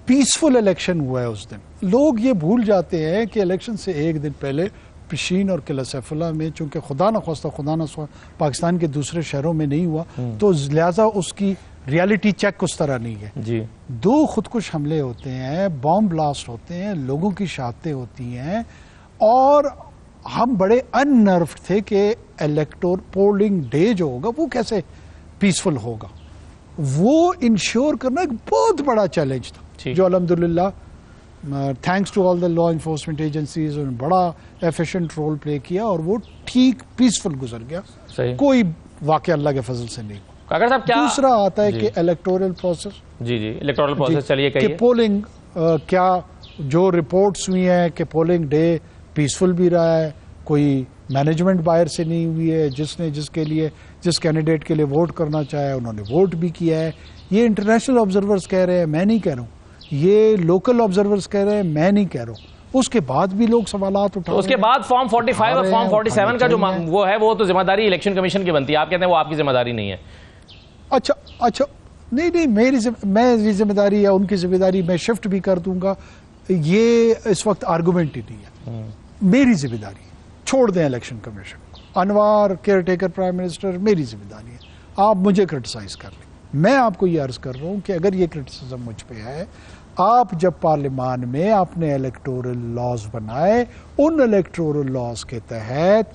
पीसफुल इलेक्शन हुआ है उस दिन। लोग ये भूल जाते हैं कि इलेक्शन से एक दिन पहले पिशीन और किला सैफुल्ला में चूँकि खुदा न खास्ता खुदा न पाकिस्तान के दूसरे शहरों में नहीं हुआ हम्म। तो लिहाजा उसकी रियलिटी चेक उस तरह नहीं है। जी। दो खुदकुश हमले होते हैं बॉम्ब ब्लास्ट होते हैं लोगों की शहादतें होती हैं और हम बड़े अनर्व थे कि इलेक्टोर पोलिंग डे जो होगा वो कैसे पीसफुल होगा। वो इंश्योर करना एक बहुत बड़ा चैलेंज था। जो। अलहमदुल्ला thanks to all the law enforcement agencies उन्होंने बड़ा एफिशिएंट रोल प्ले किया और वो ठीक पीसफुल गुजर गया। सही। कोई वाक्य अल्लाह के फजल से नहीं। काकर साहब क्या दूसरा आता है कि इलेक्टोरल प्रोसेस जी जी इलेक्टोरल प्रोसेस चलिए कहिए। पोलिंग क्या जो रिपोर्ट्स हुई हैं कि पोलिंग डे पीसफुल भी रहा है कोई मैनेजमेंट बाहर से नहीं हुई है जिसने जिसके लिए जिस कैंडिडेट के लिए वोट करना चाहे उन्होंने वोट भी किया है। ये इंटरनेशनल ऑब्जर्वर्स कह रहे हैं मैं नहीं कह रहा हूँ। ये लोकल ऑब्जर्वर्स कह रहे हैं मैं नहीं कह रहा हूँ। उसके बाद भी लोग सवाल उठा तो उसके बाद फॉर्म 45 और फॉर्म 47 का जो वो है वो तो ज़िम्मेदारी इलेक्शन कमीशन की बनती है। आप कहते हैं वो आपकी ज़िम्मेदारी नहीं है। अच्छा अच्छा नहीं नहीं मेरी मैं ज़िम्मेदारी है उनकी ज़िम्मेदारी मैं शिफ्ट भी कर दूँगा। ये इस वक्त आर्गूमेंट ही नहीं है। हम्म। मेरी ज़िम्मेदारी छोड़ दें इलेक्शन कमीशन को। अनवार केयर टेकर प्राइम मिनिस्टर मेरी ज़िम्मेदारी है। आप मुझे क्रिटिसाइज कर लें। मैं आपको ये अर्ज़ कर रहा हूँ कि अगर ये क्रिटिसिज्म मुझ पर है आप जब पार्लियामान में आपने इलेक्टोरल लॉज बनाए उन इलेक्टोरल लॉज के तहत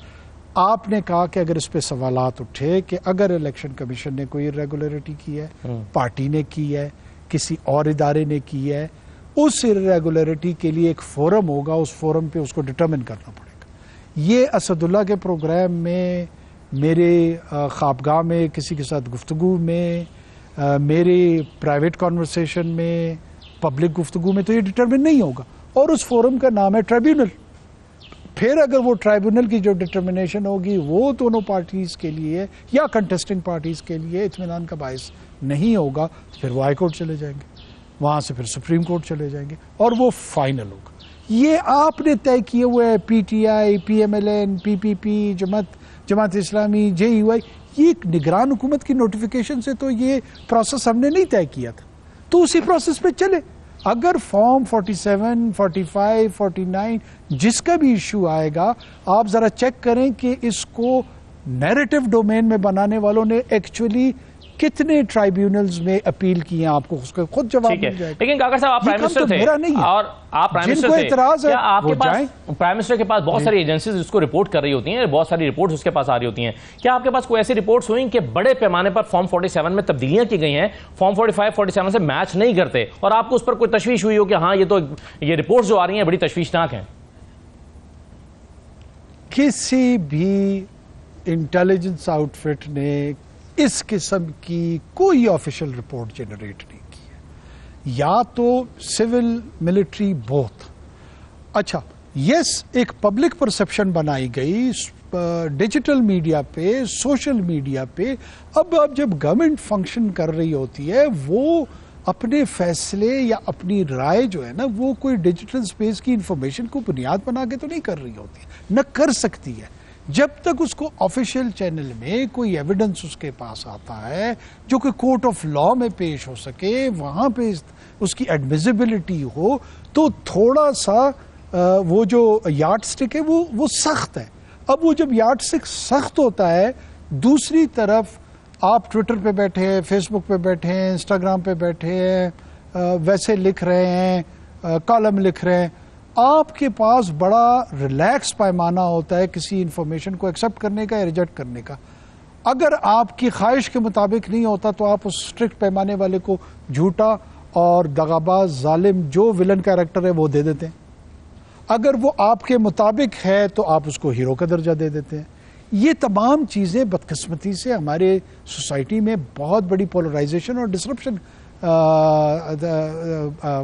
आपने कहा कि अगर इस पे सवाल उठे कि अगर इलेक्शन कमीशन ने कोई इरेगुलरिटी की है हम्म। पार्टी ने की है किसी और इदारे ने की है उस इरेगुलरिटी के लिए एक फोरम होगा, उस फोरम पे उसको डिटर्मिन करना पड़ेगा। ये असदुल्ला के प्रोग्राम में, मेरे ख्वाबगाह में, किसी के साथ गुफ्तगु में मेरे प्राइवेट कॉन्वर्सेशन में पब्लिक गुफ्तगु में तो ये डिटर्मिन नहीं होगा। और उस फोरम का नाम है ट्रिब्यूनल फिर अगर वो ट्राइब्यूनल की जो डिटर्मिनेशन होगी, वो दोनों पार्टीज़ के लिए या कंटेस्टिंग पार्टीज़ के लिए इतमान का बायस नहीं होगा तो फिर वो हाईकोर्ट चले जाएँगे। वहाँ से फिर सुप्रीम कोर्ट चले जाएँगे और वो फाइनल होगा। ये आपने तय किए हुए हैं P P P Jamaat Jamaat Islami J U I ये एक निगरान हुकूमत की नोटिफिकेशन से तो ये प्रोसेस हमने नहीं तय किया था। तो उसी प्रोसेस पे चले। अगर फॉर्म 47, 45, 49 जिसका भी इश्यू आएगा आप जरा चेक करें कि इसको नैरेटिव डोमेन में बनाने वालों ने एक्चुअली कितने ट्राइब्यूनल्स में अपील की हैं आपको? उसका खुद जवाब मिल जाएगा। लेकिन काका साहब आप प्राइम मिनिस्टर तो थे मेरा नहीं। और आप प्राइम मिनिस्टर थे। इतराज है आपके पास प्राइम मिनिस्टर के पास बहुत सारी एजेंसीज उसको रिपोर्ट कर रही होती हैं? बहुत सारी रिपोर्ट्स उसके पास आ रही होती हैं। क्या आपके पास कोई ऐसी रिपोर्ट्स हुई कि बड़े पैमाने पर फॉर्म 47 में तब्दीलियाँ की गई हैं? फॉर्म 45 47 से मैच नहीं करते। और आपको उस पर कोई तशवीश हुई हो कि हाँ ये तो ये रिपोर्ट जो आ रही है बड़ी तशवीशनाक है? किसी भी इंटेलिजेंस आउटफिट ने इस किस्म की कोई ऑफिशियल रिपोर्ट जनरेट नहीं की है। या तो सिविल, मिलिट्री बोथ अच्छा यस एक पब्लिक परसेप्शन बनाई गई डिजिटल मीडिया पे सोशल मीडिया पे। अब अब जब गवर्नमेंट फ़ंक्शन कर रही होती है, वो अपने फैसले या अपनी राय जो है ना, वो कोई डिजिटल स्पेस की इंफॉर्मेशन को बुनियाद बना के तो नहीं कर रही होती न कर सकती है। जब तक उसको ऑफिशियल चैनल में कोई एविडेंस उसके पास आता है, जो कि कोर्ट ऑफ़ लॉ में पेश हो सके, वहाँ पे उसकी एडमिजिबिलिटी हो तो थोड़ा सा वो जो यार्ड स्टिक है, वो वो सख्त है। अब वो जब यार्ड स्टिक सख्त होता है, दूसरी तरफ़ आप ट्विटर पे बैठे हैं फेसबुक पे बैठे हैं इंस्टाग्राम पे बैठे हैं वैसे लिख रहे हैं कॉलम लिख रहे हैं आपके पास बड़ा रिलैक्स पैमाना होता है किसी इंफॉर्मेशन को एक्सेप्ट करने का या रिजेक्ट करने का। अगर आपकी ख्वाहिश के मुताबिक नहीं होता तो आप उस स्ट्रिक्ट पैमाने वाले को झूठा और दगाबाज, जालिम, जो विलन कैरेक्टर है, वो दे देते हैं। अगर वो आपके मुताबिक है तो आप उसको हीरो का दर्जा दे देते हैं। ये तमाम चीज़ें बदकस्मती से हमारे सोसाइटी में बहुत बड़ी पोलराइजेशन और डिसरप्शन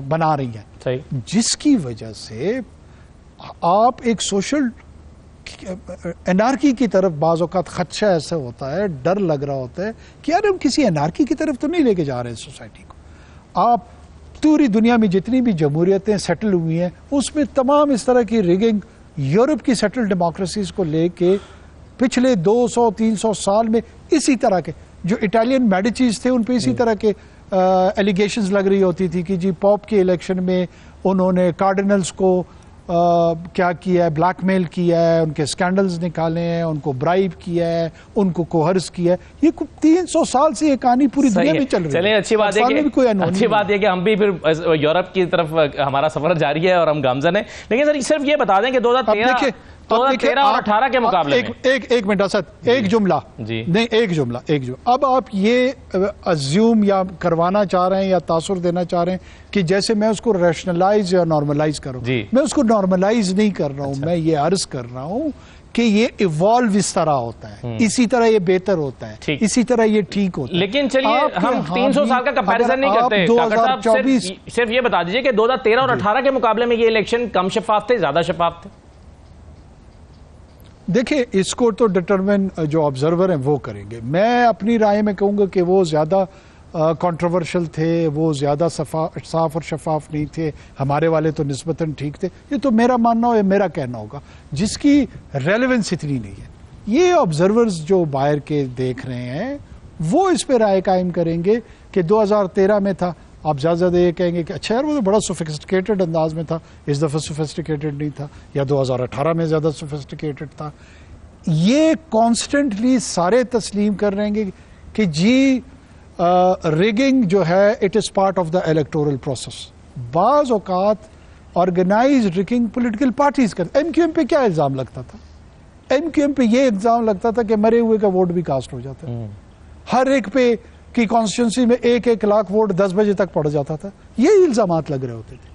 बना रही है। जिसकी वजह से आप एक सोशल एनआरकी की तरफ़ बाज अवत खदशा ऐसा होता है डर लग रहा होता है कि यार हम किसी एनआरकी की तरफ़ तो नहीं लेके जा रहे हैं सोसाइटी को। आप पूरी दुनिया में जितनी भी जमहूरियतें सेटल हुई हैं उसमें तमाम इस तरह की रिगिंग यूरोप की सेटल डेमोक्रेसीज को लेके पिछले 200-300 साल में इसी तरह के जो इटालियन मेडिचीज थे उन पर इसी हम्म। तरह के एलिगेशंस लग रही होती थी कि जी पॉप के इलेक्शन में उन्होंने कार्डिनल्स को आ, क्या किया है ब्लैकमेल किया है उनके स्कैंडल्स निकाले हैं उनको ब्राइब किया है उनको कोहर्स किया है। ये तीन सौ साल से ये कहानी पूरी दुनिया में चल रही है। अच्छी बात है कि कोई अच्छी बात है कि हम भी फिर यूरोप की तरफ़ हमारा सफ़र जारी है और हम गामजन है। लेकिन सर सिर्फ़ ये बता दें कि दो हज़ार तेरह तो और अठारह के मुकाबले एक, में। एक एक मिनट असद एक जुमला। जी। नहीं एक जुमला एक जुमला। अब आप ये अज्यूम या करवाना चाह रहे हैं या तासुर देना चाह रहे हैं कि जैसे मैं उसको रैशनलाइज या नॉर्मलाइज करूँ। मैं उसको नॉर्मलाइज नहीं कर रहा हूँ अच्छा। मैं ये अर्ज़ कर रहा हूँ कि ये इवॉल्व इस तरह होता है। हम्म। इसी तरह ये बेहतर होता है। इसी तरह ये ठीक होता है। लेकिन चलिए हम 300 साल का कंपैरिजन नहीं करते। दो हज़ार चौबीस सिर्फ़ ये बता दीजिए कि 2013 और 18 के मुकाबले में ये इलेक्शन कम शफाफ थे ज़्यादा शफाफ थे? देखिए, इसको तो डिटरमिन जो ऑब्जर्वर हैं, वो करेंगे। मैं अपनी राय में कहूँगा कि वो ज़्यादा कंट्रोवर्शियल थे, वो ज़्यादा साफ़ और शफाफ नहीं थे, हमारे वाले तो नस्बता ठीक थे। ये तो मेरा मानना हो, या मेरा कहना होगा। जिसकी रेलिवेंस इतनी नहीं है। ये ऑब्जर्वर्स जो बाहर के देख रहे हैं, वो इस पर राय कायम करेंगे कि 2013 में था। आप ज़्यादा ज़्यादा ये कहेंगे कि अच्छा यार वो तो बड़ा सोफिस्टिकेटेड अंदाज में था। इस दफ़ा सोफिस्टिकेटेड नहीं था या 2018 में ज़्यादा सोफिस्टिकेटेड था। ये कॉन्स्टेंटली सारे तस्लीम कर रहे हैं कि जी रिगिंग जो है it is part of the electoral process बाज़ ऑर्गेनाइज रिगिंग पोलिटिकल पार्टीज़ कर एम क्यू एम पे क्या इल्ज़ाम लगता था? एम क्यू एम पे ये इल्ज़ाम लगता था कि मरे हुए का वोट भी कास्ट हो जाता है। हम्म। हर एक पे की कॉन्स्टिट्यूंसी में एक एक लाख वोट दस बजे तक पड़ जाता था। ये इल्ज़ाम लग रहे होते थे।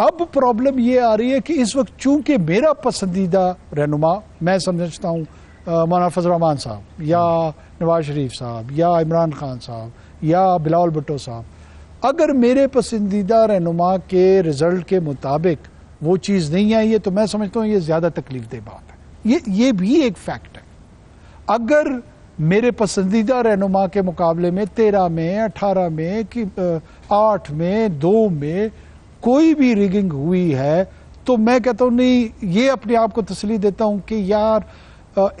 अब प्रॉब्लम ये आ रही है कि इस वक्त चूँकि मेरा पसंदीदा रहनुमा, मैं समझता हूँ मौना फजल साहब, या नवाज़ शरीफ साहब, या इमरान खान साहब, या बिलावल भुट्टो साहब, अगर मेरे पसंदीदा रहनुमा के रिज़ल्ट के मुताबिक वो चीज़ नहीं आई है तो मैं समझता हूँ ये ज़्यादा तकलीफ़ दे बात है। ये ये भी एक फैक्ट है। अगर मेरे पसंदीदा रहनुमा के मुकाबले में तेरह में अठारह में कि आठ में दो में कोई भी रिगिंग हुई है तो मैं कहता हूँ नहीं ये अपने आप को तसली देता हूँ कि यार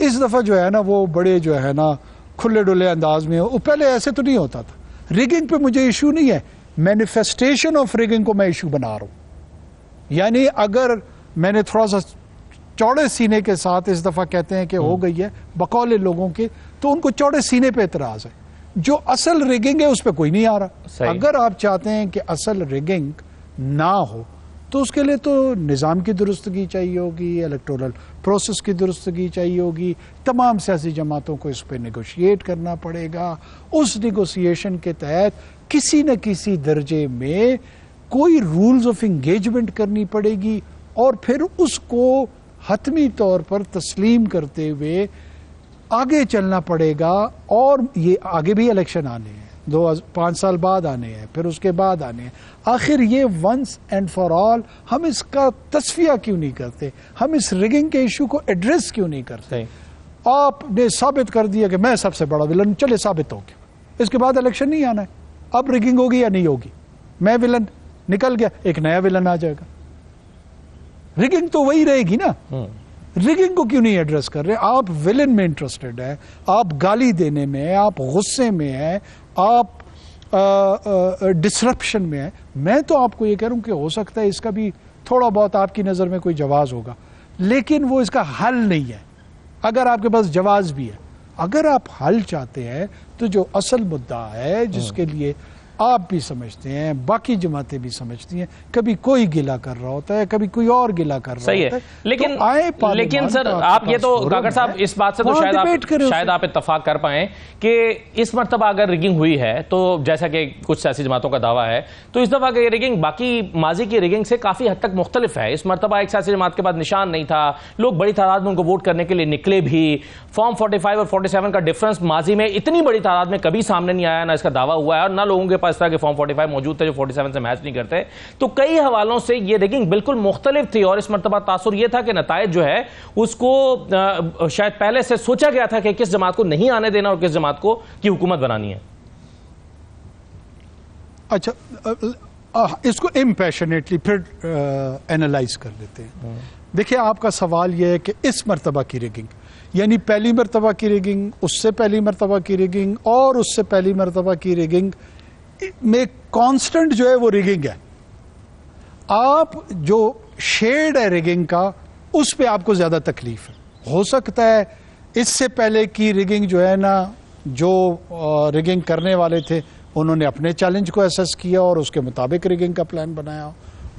इस दफ़ा जो है ना वो बड़े जो है ना खुले डुले अंदाज में वो पहले ऐसे तो नहीं होता था। रिगिंग पे मुझे इशू नहीं है। मैनिफेस्टेशन ऑफ़ रिगिंग को मैं इशू बना रहा हूँ। यानी अगर मैंने थोड़ा सा चौड़े सीने के साथ इस दफ़ा कहते हैं कि हो हम्म। गई है बकौले लोगों के तो उनको चौड़े सीने पे एतराज़ है। जो असल रिगिंग है उस पर कोई नहीं आ रहा। अगर आप चाहते हैं कि असल रिगिंग ना हो तो उसके लिए तो निज़ाम की दुरुस्तगी चाहिए होगी इलेक्टोरल प्रोसेस की दुरुस्तगी चाहिए होगी। तमाम सियासी जमातों को इस पर निगोशिएट करना पड़ेगा। उस निगोशिएशन के तहत किसी न किसी दर्जे में कोई रूल्स ऑफ़ इंगेजमेंट करनी पड़ेगी और फिर उसको हतमी तौर पर तस्लीम करते हुए आगे चलना पड़ेगा और ये आगे भी इलेक्शन आने हैं। दो पाँच साल बाद आने हैं फिर उसके बाद आने हैं। आखिर ये वंस एंड फॉर ऑल हम इसका तस्फिया क्यों नहीं करते? हम इस रिगिंग के इशू को एड्रेस क्यों नहीं करते? आपने साबित कर दिया कि मैं सबसे बड़ा विलन चले साबित हो गया। इसके बाद इलेक्शन नहीं आना है। अब रिगिंग होगी या नहीं होगी? मैं विलन निकल गया एक नया विलन आ जाएगा। रिगिंग तो वही रहेगी ना। रिगिंग। को क्यों नहीं एड्रेस कर रहे आप विलन में इंटरेस्टेड है आप गाली देने में आप गुस्से में है आप डिसरप्शन में है मैं तो आपको ये कह रहा हूँ कि हो सकता है इसका भी थोड़ा बहुत आपकी नज़र में कोई जवाब होगा लेकिन वो इसका हल नहीं है अगर आपके पास जवाब भी है अगर आप हल चाहते हैं तो जो असल मुद्दा है जिसके हम्म। लिए आप भी समझते हैं बाकी जमातें भी समझती हैं। कभी कोई गिला कर रहा होता है कभी कोई और गिला कर रहा सही होता है। लेकिन तो आए लेकिन सर आप ये तो काकर साहब इस बात से तो शायद आप शायद आप इतफाक कर पाए कि इस मरतबा अगर रिगिंग हुई है तो जैसा कि कुछ सियासी जमातों का दावा है तो इस दफ़ा की रिगिंग बाकी माजी की रिगिंग से काफ़ी हद तक मुख्तलिफ़ है। इस मरतबा एक सियासी जमात के बाद निशान नहीं था। लोग बड़ी तादाद में उनको वोट करने के लिए निकले भी। फॉर्म 45 और 47 का डिफरेंस माजी में इतनी बड़ी तादाद में कभी सामने नहीं आया ना इसका दावा हुआ है और ना लोगों के पास तरह के फॉर्म 45 मौजूद थे जो 47 से मैच नहीं करते। तो कई हवालों से ये रिगिंग बिल्कुल मुख्तलिफ़ थी और इस मरतबा तासुर यह था कि नतज जो है उसको शायद पहले से सोचा गया था कि किस जमात को नहीं आने देना और किस जमात को की हुकूमत बनानी है। अच्छा इसको इम्पैशनेटली फिर एनालाइज कर लेते हैं। हाँ। देखिए आपका सवाल यह है कि इस मरतबा की रिगिंग यानी पहली मरतबा की रिगिंग उससे पहली मरतबा की रिगिंग और उससे पहली मरतबा की रिगिंग में कांस्टेंट जो है वो रिगिंग है। आप जो शेड है रिगिंग का, उस पर आपको ज़्यादा तकलीफ़ है। हो सकता है इससे पहले की रिगिंग जो है ना, जो रिगिंग करने वाले थे, उन्होंने अपने चैलेंज को एसेस किया और उसके मुताबिक रिगिंग का प्लान बनाया।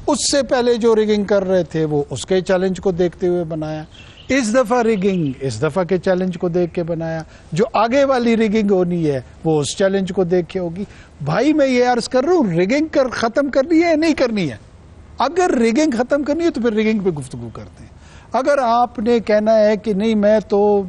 उससे पहले जो रिगिंग कर रहे थे, वो उसके चैलेंज को देखते हुए बनाया। इस दफ़ा रिगिंग इस दफ़ा के चैलेंज को देख के बनाया। जो आगे वाली रिगिंग होनी है, वो उस चैलेंज को देख के होगी। भाई, मैं ये अर्ज़ कर रहा हूँ रिगिंग कर, खत्म करनी है नहीं करनी है? अगर रिगिंग खत्म करनी है तो फिर रिगिंग पे गुफ्तगु करते हैं। अगर आपने कहना है कि नहीं, मैं तो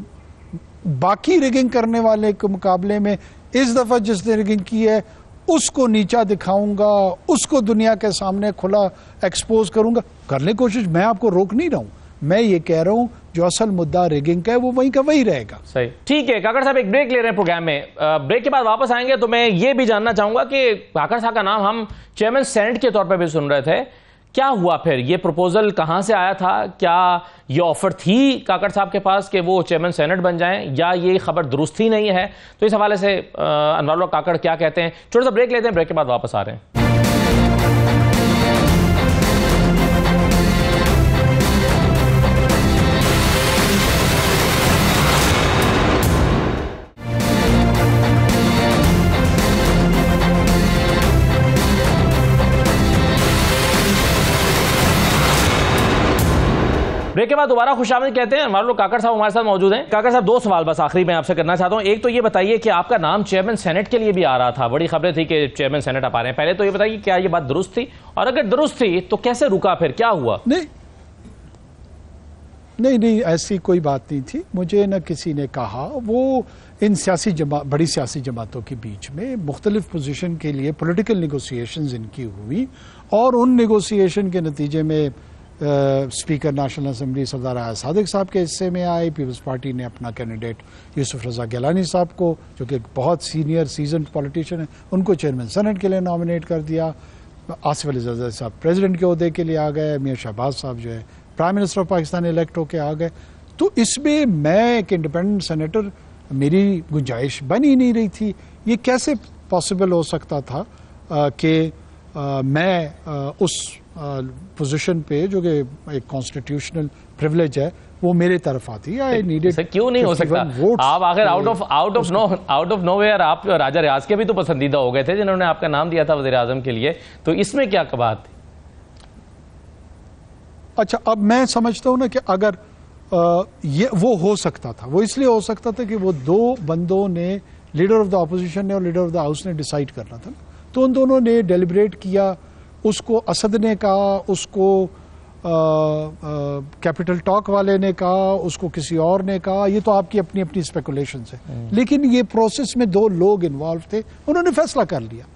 बाकी रिगिंग करने वाले के मुकाबले में इस दफ़ा जिसने रिगिंग की है, उसको नीचा दिखाऊँगा, उसको दुनिया के सामने खुला एक्सपोज करूँगा। करने ले कोशिश, मैं आपको रोक नहीं रहा हूँ। मैं ये कह रहा हूँ जो असल मुद्दा रिगिंग का है, वो वहीं का वही रहेगा। सही। ठीक है, काकड़ साहब एक ब्रेक ले रहे हैं प्रोग्राम में। ब्रेक के बाद वापस आएँगे तो मैं ये भी जानना चाहूँगा कि काकर साहब का नाम हम चेयरमैन सेनेट के तौर पर भी सुन रहे थे। क्या हुआ फिर? ये प्रपोजल कहाँ से आया था? क्या ये ऑफ़र थी काकड़ साहब के पास कि वो चेयरमैन सेनेट बन जाएँ, या ये खबर दुरुस्त ही नहीं है? तो इस हवाले से अनवर काकड़ क्या कहते हैं? छोटा सा ब्रेक लेते हैं ब्रेक के बाद वापस आ रहे हैं। ब्रेक के बाद दोबारा खुशामद कहते हैं, हमारे लोग काकर साहब हमारे साथ मौजूद हैं। काकर साहब, दो सवाल बस आखिरी में आपसे करना चाहता हूँ। एक तो ये बताइए कि आपका नाम चेयरमैन सेनेट के लिए भी आ रहा था। बड़ी खबरें थी कि चेयरमैन सेनेट आप आ रहे हैं। पहले तो ये बताइए क्या ये बात दुरुस्त थी? और अगर दुरुस्त थी तो कैसे रुका फिर? क्या हुआ? नहीं। नहीं नहीं, ऐसी कोई बात नहीं थी। मुझे न किसी ने कहा। वो इन सियासी जमा, बड़ी सियासी जमातों के बीच में मुख्तलिफ़ पोजिशन के लिए पोलिटिकल निगोसिएशन इनकी हुई और उन निगोसिएशन के नतीजे में स्पीकर नेशनल असम्बली सरदार आया सादिक साहब के हिस्से में आए। पीपल्स पार्टी ने अपना कैंडिडेट यूसुफ रजा गलानी साहब को, जो कि बहुत सीनियर सीज़न पॉलिटिशियन है, उनको चेयरमैन सेनेट के लिए नॉमिनेट कर दिया। आसिफ अली जजा साहब प्रेसिडेंट के अहदे के लिए आ गए। मियाँ शहबाज साहब जो है, prime minister of Pakistan elect होकर आ गए। तो इसमें मैं एक इंडिपेंडेंट सेनेटर, मेरी गुंजाइश बन ही नहीं रही थी। ये कैसे पॉसिबल हो सकता था कि मैं उस पोजीशन पे जो कि एक कॉन्स्टिट्यूशनल प्रिविलेज है वो मेरे तरफ़ आती है आई नीडेड क्यों नहीं हो सकता? आप आखिर out of out of no out of no where आप राजा रियाज के भी तो पसंदीदा हो गए थे जिन्होंने आपका नाम दिया था वज़ीर आज़म के लिए। तो इसमें क्या बात थी? अच्छा अब मैं समझता हूँ ना कि अगर आ, ये वो हो सकता था वो इसलिए हो सकता था कि वो दो बंदों ने लीडर ऑफ़ द अपोजिशन ने और लीडर ऑफ़ द हाउस ने डिसाइड करना था। तो उन दोनों ने डेलिब्रेट किया उसको असद ने कहा उसको कैपिटल टॉक वाले ने कहा उसको किसी और ने कहा। ये तो आपकी अपनी अपनी स्पेकुलेशन है। लेकिन ये प्रोसेस में दो लोग इन्वॉल्व थे उन्होंने फैसला कर लिया।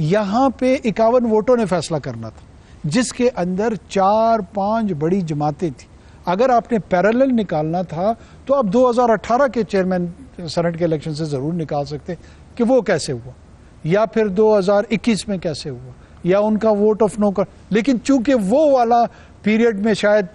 यहाँ पे इक्यावन वोटों ने फैसला करना था जिसके अंदर चार पाँच बड़ी जमातें थी। अगर आपने पैरेलल निकालना था तो आप 2018 के चेयरमैन सेनेट के इलेक्शन से ज़रूर निकाल सकते कि वो कैसे हुआ या फिर 2021 में कैसे हुआ। या उनका वोट ऑफ़ नो कर लेकिन चूँकि वो वाला पीरियड में शायद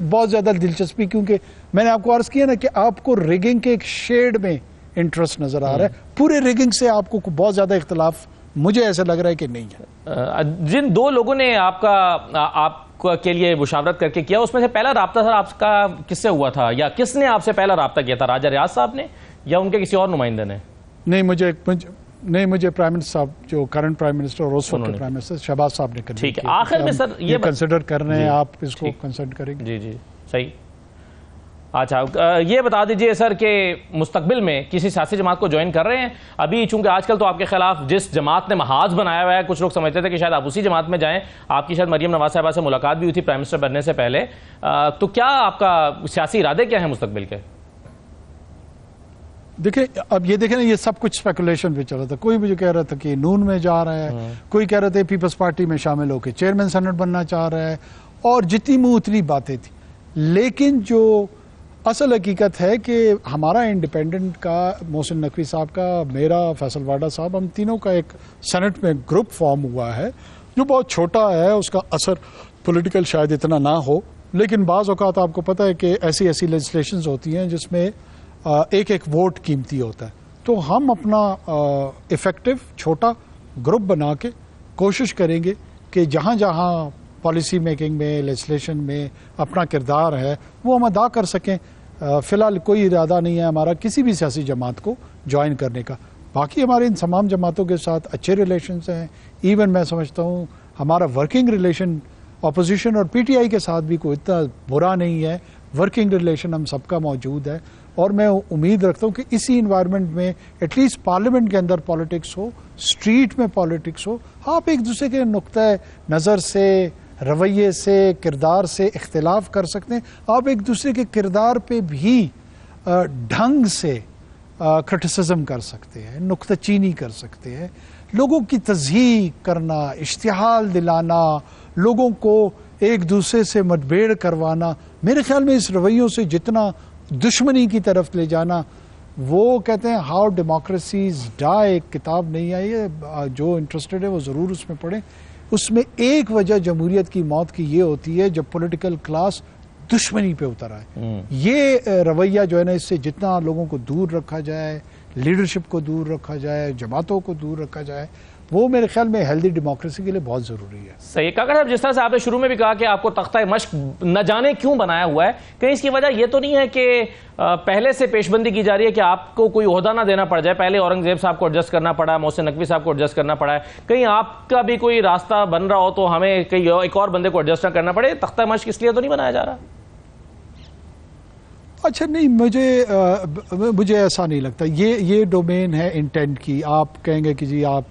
बहुत ज़्यादा दिलचस्पी क्योंकि मैंने आपको अर्ज़ किया ना कि आपको रिगिंग के एक शेड में इंटरेस्ट नज़र आ रहा है। हम्म। पूरे रिगिंग से आपको बहुत ज़्यादा इख्तलाफ मुझे ऐसा लग रहा है कि नहीं है। जिन दो लोगों ने आपका आप के लिए मुशावरत करके किया उसमें से पहला रबता सर आपका किससे हुआ था? या किसने आपसे पहला रबता किया था? राजा रियाज साहब ने? या उनके किसी और नुमाइंदे ने? नहीं मुझे, मुझे नहीं मुझे प्राइम मिनिस्टर साहब जो करंट प्राइम मिनिस्टर और उस वक्त प्राइम मिनिस्टर शहबाज साहब ने ठीक है। आखिर में सर ये कंसिडर कर रहे हैं आप इसको कंसल्ट करेंगे। जी जी। सही। अच्छा ये बता दीजिए सर कि मुस्तकबिल में किसी सियासी जमात को ज्वाइन कर रहे हैं? अभी चूँकि आजकल तो आपके खिलाफ जिस जमात ने महाज बनाया हुआ है कुछ लोग समझते थे कि शायद आप उसी जमात में जाएँ। आपकी शायद मरियम नवाज़ साहबा से मुलाकात भी हुई थी प्राइम मिनिस्टर बनने से पहले। तो क्या आपका सियासी इरादे क्या है मुस्तबिल के? देखिए अब ये देखें ना ये सब कुछ स्पेकुलेशन पे चल रहा था। कोई मुझे कह रहा था कि नून में जा रहा है। हाँ। कोई कह रहा था पीपल्स पार्टी में शामिल होकर चेयरमैन सेनेट बनना चाह रहा है। और जितनी मुँह उतनी बातें थी। लेकिन जो असल हकीकत है कि हमारा इंडिपेंडेंट का मोहसिन नकवी साहब का मेरा फैसल वाडा साहब हम तीनों का एक सेनेट में ग्रुप फॉर्म हुआ है। जो बहुत छोटा है उसका असर पॉलिटिकल शायद इतना ना हो। लेकिन बाज़ अवत आपको पता है कि ऐसी ऐसी लेजिस्लेशन होती हैं जिसमें एक एक वोट कीमती होता है। तो हम अपना इफ़ेक्टिव छोटा ग्रुप बना के कोशिश करेंगे कि जहाँ जहाँ पॉलिसी मेकिंग में लेजिस्लेशन में अपना किरदार है, वो हम अदा कर सकें। फ़िलहाल कोई इरादा नहीं है हमारा किसी भी सियासी जमात को ज्वाइन करने का। बाकी हमारे इन तमाम जमातों के साथ अच्छे रिलेशन हैं। इवन मैं समझता हूँ हमारा वर्किंग रिलेशन अपोजिशन और पीटीआई के साथ भी कोई इतना बुरा नहीं है। वर्किंग रिलेशन हम सबका मौजूद है। और मैं उम्मीद रखता हूँ कि इसी इन्वायरमेंट में एटलीस्ट पार्लियामेंट के अंदर पॉलिटिक्स हो स्ट्रीट में पॉलिटिक्स हो, आप एक दूसरे के नुक़ नज़र से, रवैये से, किरदार से इख्तलाफ कर सकते हैं। आप एक दूसरे के किरदार पे भी ढंग से क्रिटिसिज्म कर सकते हैं, नुकता चीनी कर सकते हैं। लोगों की तजही करना, इश्तहाल दिलाना, लोगों को एक दूसरे से मतभेड़ करवाना, मेरे ख्याल में इस रवैयों से जितना दुश्मनी की तरफ़ ले जाना। वो कहते हैं हाउ डेमोक्रेसीज डाई एक किताब नहीं आई है जो इंटरेस्टेड है वो ज़रूर उसमें पढ़ें। उसमें एक वजह जमहूरियत की मौत की ये होती है जब पॉलिटिकल क्लास दुश्मनी पे उतर आए। हम्म। ये रवैया जो है ना इससे जितना लोगों को दूर रखा जाए लीडरशिप को दूर रखा जाए जमातों को दूर रखा जाए वो मेरे ख्याल में हेल्दी डेमोक्रेसी के लिए बहुत ज़रूरी है। सही काका साहब जिस तरह से आपने शुरू में भी कहा कि आपको तख्ता मश्क न जाने क्यों बनाया हुआ है कहीं इसकी वजह यह तो नहीं है कि पहले से पेशबंदी की जा रही है कि आपको कोई अहदा ना देना पड़ जाए। पहले औरंगज़ेब साहब को एडजस्ट करना पड़ा मोहसिन नकवी साहब को एडजस्ट करना पड़ा। है कहीं आपका भी कोई रास्ता बन रहा हो तो हमें कहीं एक और बंदे को एडजस्ट ना करना पड़े। तख्ता मश्क इसलिए तो नहीं बनाया जा रहा। अच्छा नहीं मुझे आ, मुझे ऐसा नहीं लगता। ये ये डोमेन है इंटेंट की। आप कहेंगे कि जी आप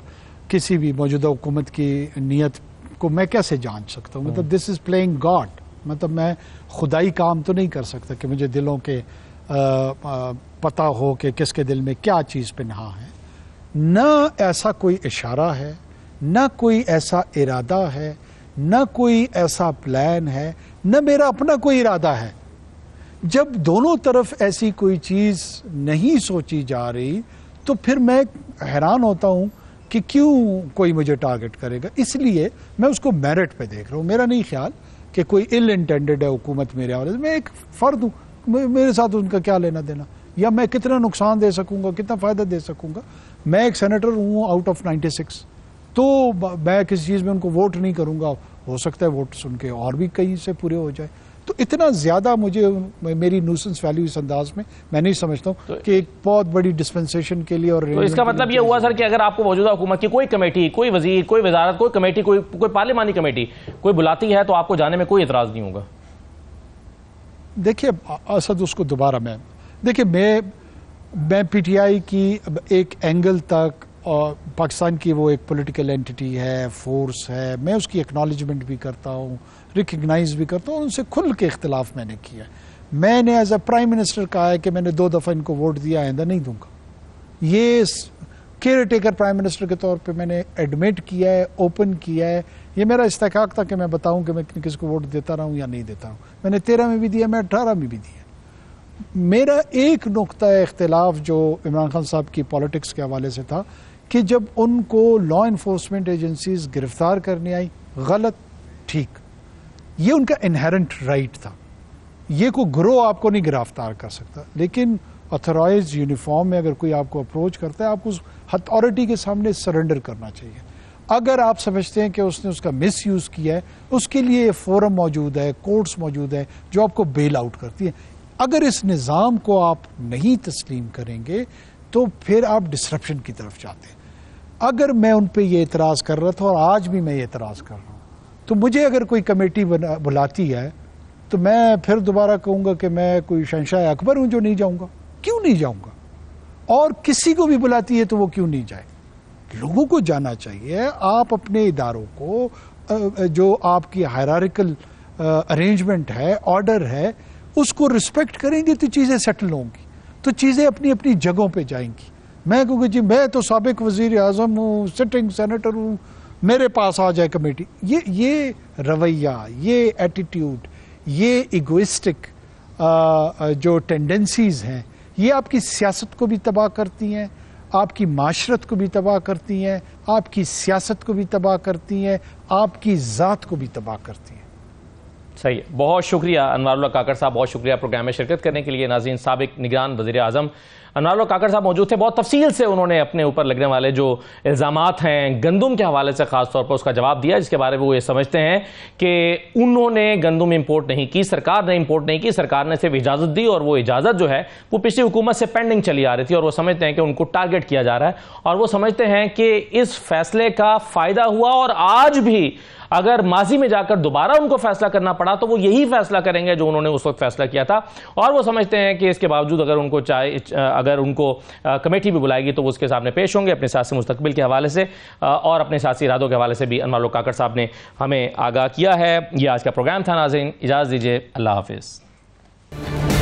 किसी भी मौजूदा हुकूमत की नीयत को मैं कैसे जान सकता हूँ? मतलब दिस इज़ प्लेइंग गॉड मतलब मैं खुदाई काम तो नहीं कर सकता कि मुझे दिलों के आ, आ, पता हो कि किसके दिल में क्या चीज़ पे नहा है। न ऐसा कोई इशारा है न कोई ऐसा इरादा है न कोई ऐसा प्लान है न मेरा अपना कोई इरादा है। जब दोनों तरफ़ ऐसी कोई चीज़ नहीं सोची जा रही तो फिर मैं हैरान होता हूँ कि क्यों कोई मुझे टारगेट करेगा? इसलिए मैं उसको मेरिट पे देख रहा हूँ। मेरा नहीं ख्याल कि कोई इल इंटेंडेड है, हुकूमत मेरे हवाले मैं एक फ़र्द हूँ। मेरे साथ उनका क्या लेना देना? या मैं कितना नुकसान दे सकूँगा, कितना फ़ायदा दे सकूँगा? मैं एक सेनेटर हूँ आउट ऑफ़ 96 तो मैं किसी चीज़ में उनको वोट नहीं करूँगा। हो सकता है वोट सुन के और भी कहीं से पूरे हो जाए। तो इतना ज़्यादा मुझे मेरी न्यूसेंस वैल्यू इस अंदाज में मैं नहीं समझता हूँ तो, कि एक बहुत बड़ी डिस्पेंसेशन के लिए और तो इसका मतलब ये हुआ सर कि अगर आपको मौजूदा हुकूमत की कोई कमेटी कोई वज़ीर कोई वजारत कोई कमेटी कोई कोई पार्लिमानी कमेटी कोई बुलाती है तो आपको जाने में कोई एतराज़ नहीं होगा? देखिए असद उसको दोबारा मैं देखिए मैं मैं पीटीआई की एक एंगल तक और पाकिस्तान की वो एक पॉलिटिकल एंटिटी है फोर्स है, मैं उसकी एक्नॉलेजमेंट भी करता हूँ रिकग्नाइज भी करता हूँ उनसे खुल के इख्तलाफ मैंने किया है। मैंने एज अ प्राइम मिनिस्टर कहा है कि मैंने दो दफ़ा इनको वोट दिया, आइंदा नहीं दूँगा। ये केयर टेकर प्राइम मिनिस्टर के तौर पे मैंने एडमिट किया है ओपन किया है। ये मेरा इस्तेकाक था कि मैं बताऊँ कि मैं किसको वोट देता रहा हूँ या नहीं देता हूँ मैंने तेरह में भी दिया, मैं अठारह में भी दिया। मेरा एक नुकता इख्तलाफ जो इमरान खान साहब की पॉलिटिक्स के हवाले से था कि जब उनको लॉ इन्फोर्समेंट एजेंसीज गिरफ़्तार करने आई, गलत, ठीक। ये उनका इनहेरेंट राइट था। ये को ग्रो आपको नहीं गिरफ़्तार कर सकता। लेकिन अथोराइज यूनिफॉर्म में अगर कोई आपको अप्रोच करता है, आपको उस अथॉरिटी के सामने सरेंडर करना चाहिए। अगर आप समझते हैं कि उसने उसका मिस यूज़ किया है, उसके लिए फोरम मौजूद है कोर्ट्स मौजूद है, जो आपको बेल आउट करती है। अगर इस निज़ाम को आप नहीं तस्लीम करेंगे तो फिर आप डिस्ट्रप्शन की तरफ़ जाते हैं। अगर मैं उन पर यह एतराज़ कर रहा था और आज भी मैं ये एतराज़ कर रहा हूँ तो मुझे अगर कोई कमेटी बुलाती है तो मैं फिर दोबारा कहूँगा कि मैं कोई शहशाह अकबर हूँ जो नहीं जाऊँगा। क्यों नहीं जाऊँगा? और किसी को भी बुलाती है तो वो क्यों नहीं जाए? लोगों को जाना चाहिए। आप अपने इदारों को जो आपकी हायरारिकल अरेंजमेंट है ऑर्डर है, उसको रिस्पेक्ट करेंगे तो चीज़ें सेटल होंगी। तो चीज़ें अपनी अपनी जगहों पे जाएँगी। मैं कहूँगी जी, मैं तो सबक वज़ीर अजम हूँ सिटिंग सेनेटर हूँ, मेरे पास आ जाए कमेटी ये ये रवैया, ये एटीट्यूड ये इगोइस्टिक जो टेंडेंसीज हैं, ये आपकी सियासत को भी तबाह करती हैं, आपकी माशरत को भी तबाह करती हैं, आपकी सियासत को भी तबाह करती हैं, आपकी ज़ात को भी तबाह करती हैं। सही है। बहुत शुक्रिया अनवारुल्ला काकर साहब, बहुत शुक्रिया प्रोग्राम में शिरकत करने के लिए। नाजीन सबक निगरान वजी अजम अनवारुल्ला काकर साहब मौजूद थे। बहुत तफसील से उन्होंने अपने ऊपर लगने वाले जो इल्ज़ाम हैं, गंदम के हवाले से खास तौर पर उसका जवाब दिया, जिसके बारे में वो ये समझते हैं कि उन्होंने गंदम इम्पोर्ट नहीं की, सरकार ने इम्पोर्ट नहीं की, सरकार ने सिर्फ़ इजाज़त दी और वो इजाज़त जो है, वो पिछली हुकूमत से पेंडिंग चली आ रही थी और वो समझते हैं कि उनको टारगेट किया जा रहा है। और वो समझते हैं कि इस फैसले का फ़ायदा हुआ और आज भी अगर माजी में जाकर दोबारा उनको फैसला करना पड़ा तो वो यही फैसला करेंगे जो उन्होंने उस वक्त फैसला किया था। और वो समझते हैं कि इसके बावजूद अगर उनको चाहे अगर उनको कमेटी भी बुलाएगी तो वो उसके सामने पेश होंगे अपने सियासी मुस्तबिल के हवाले से और अपने सियासी इरादों के हवाले से भी अनवालो काकर साहब ने हमें आगाह किया है। ये आज का प्रोग्राम था नाजिन इजाज़ दीजिए, अल्लाह हाफिज़।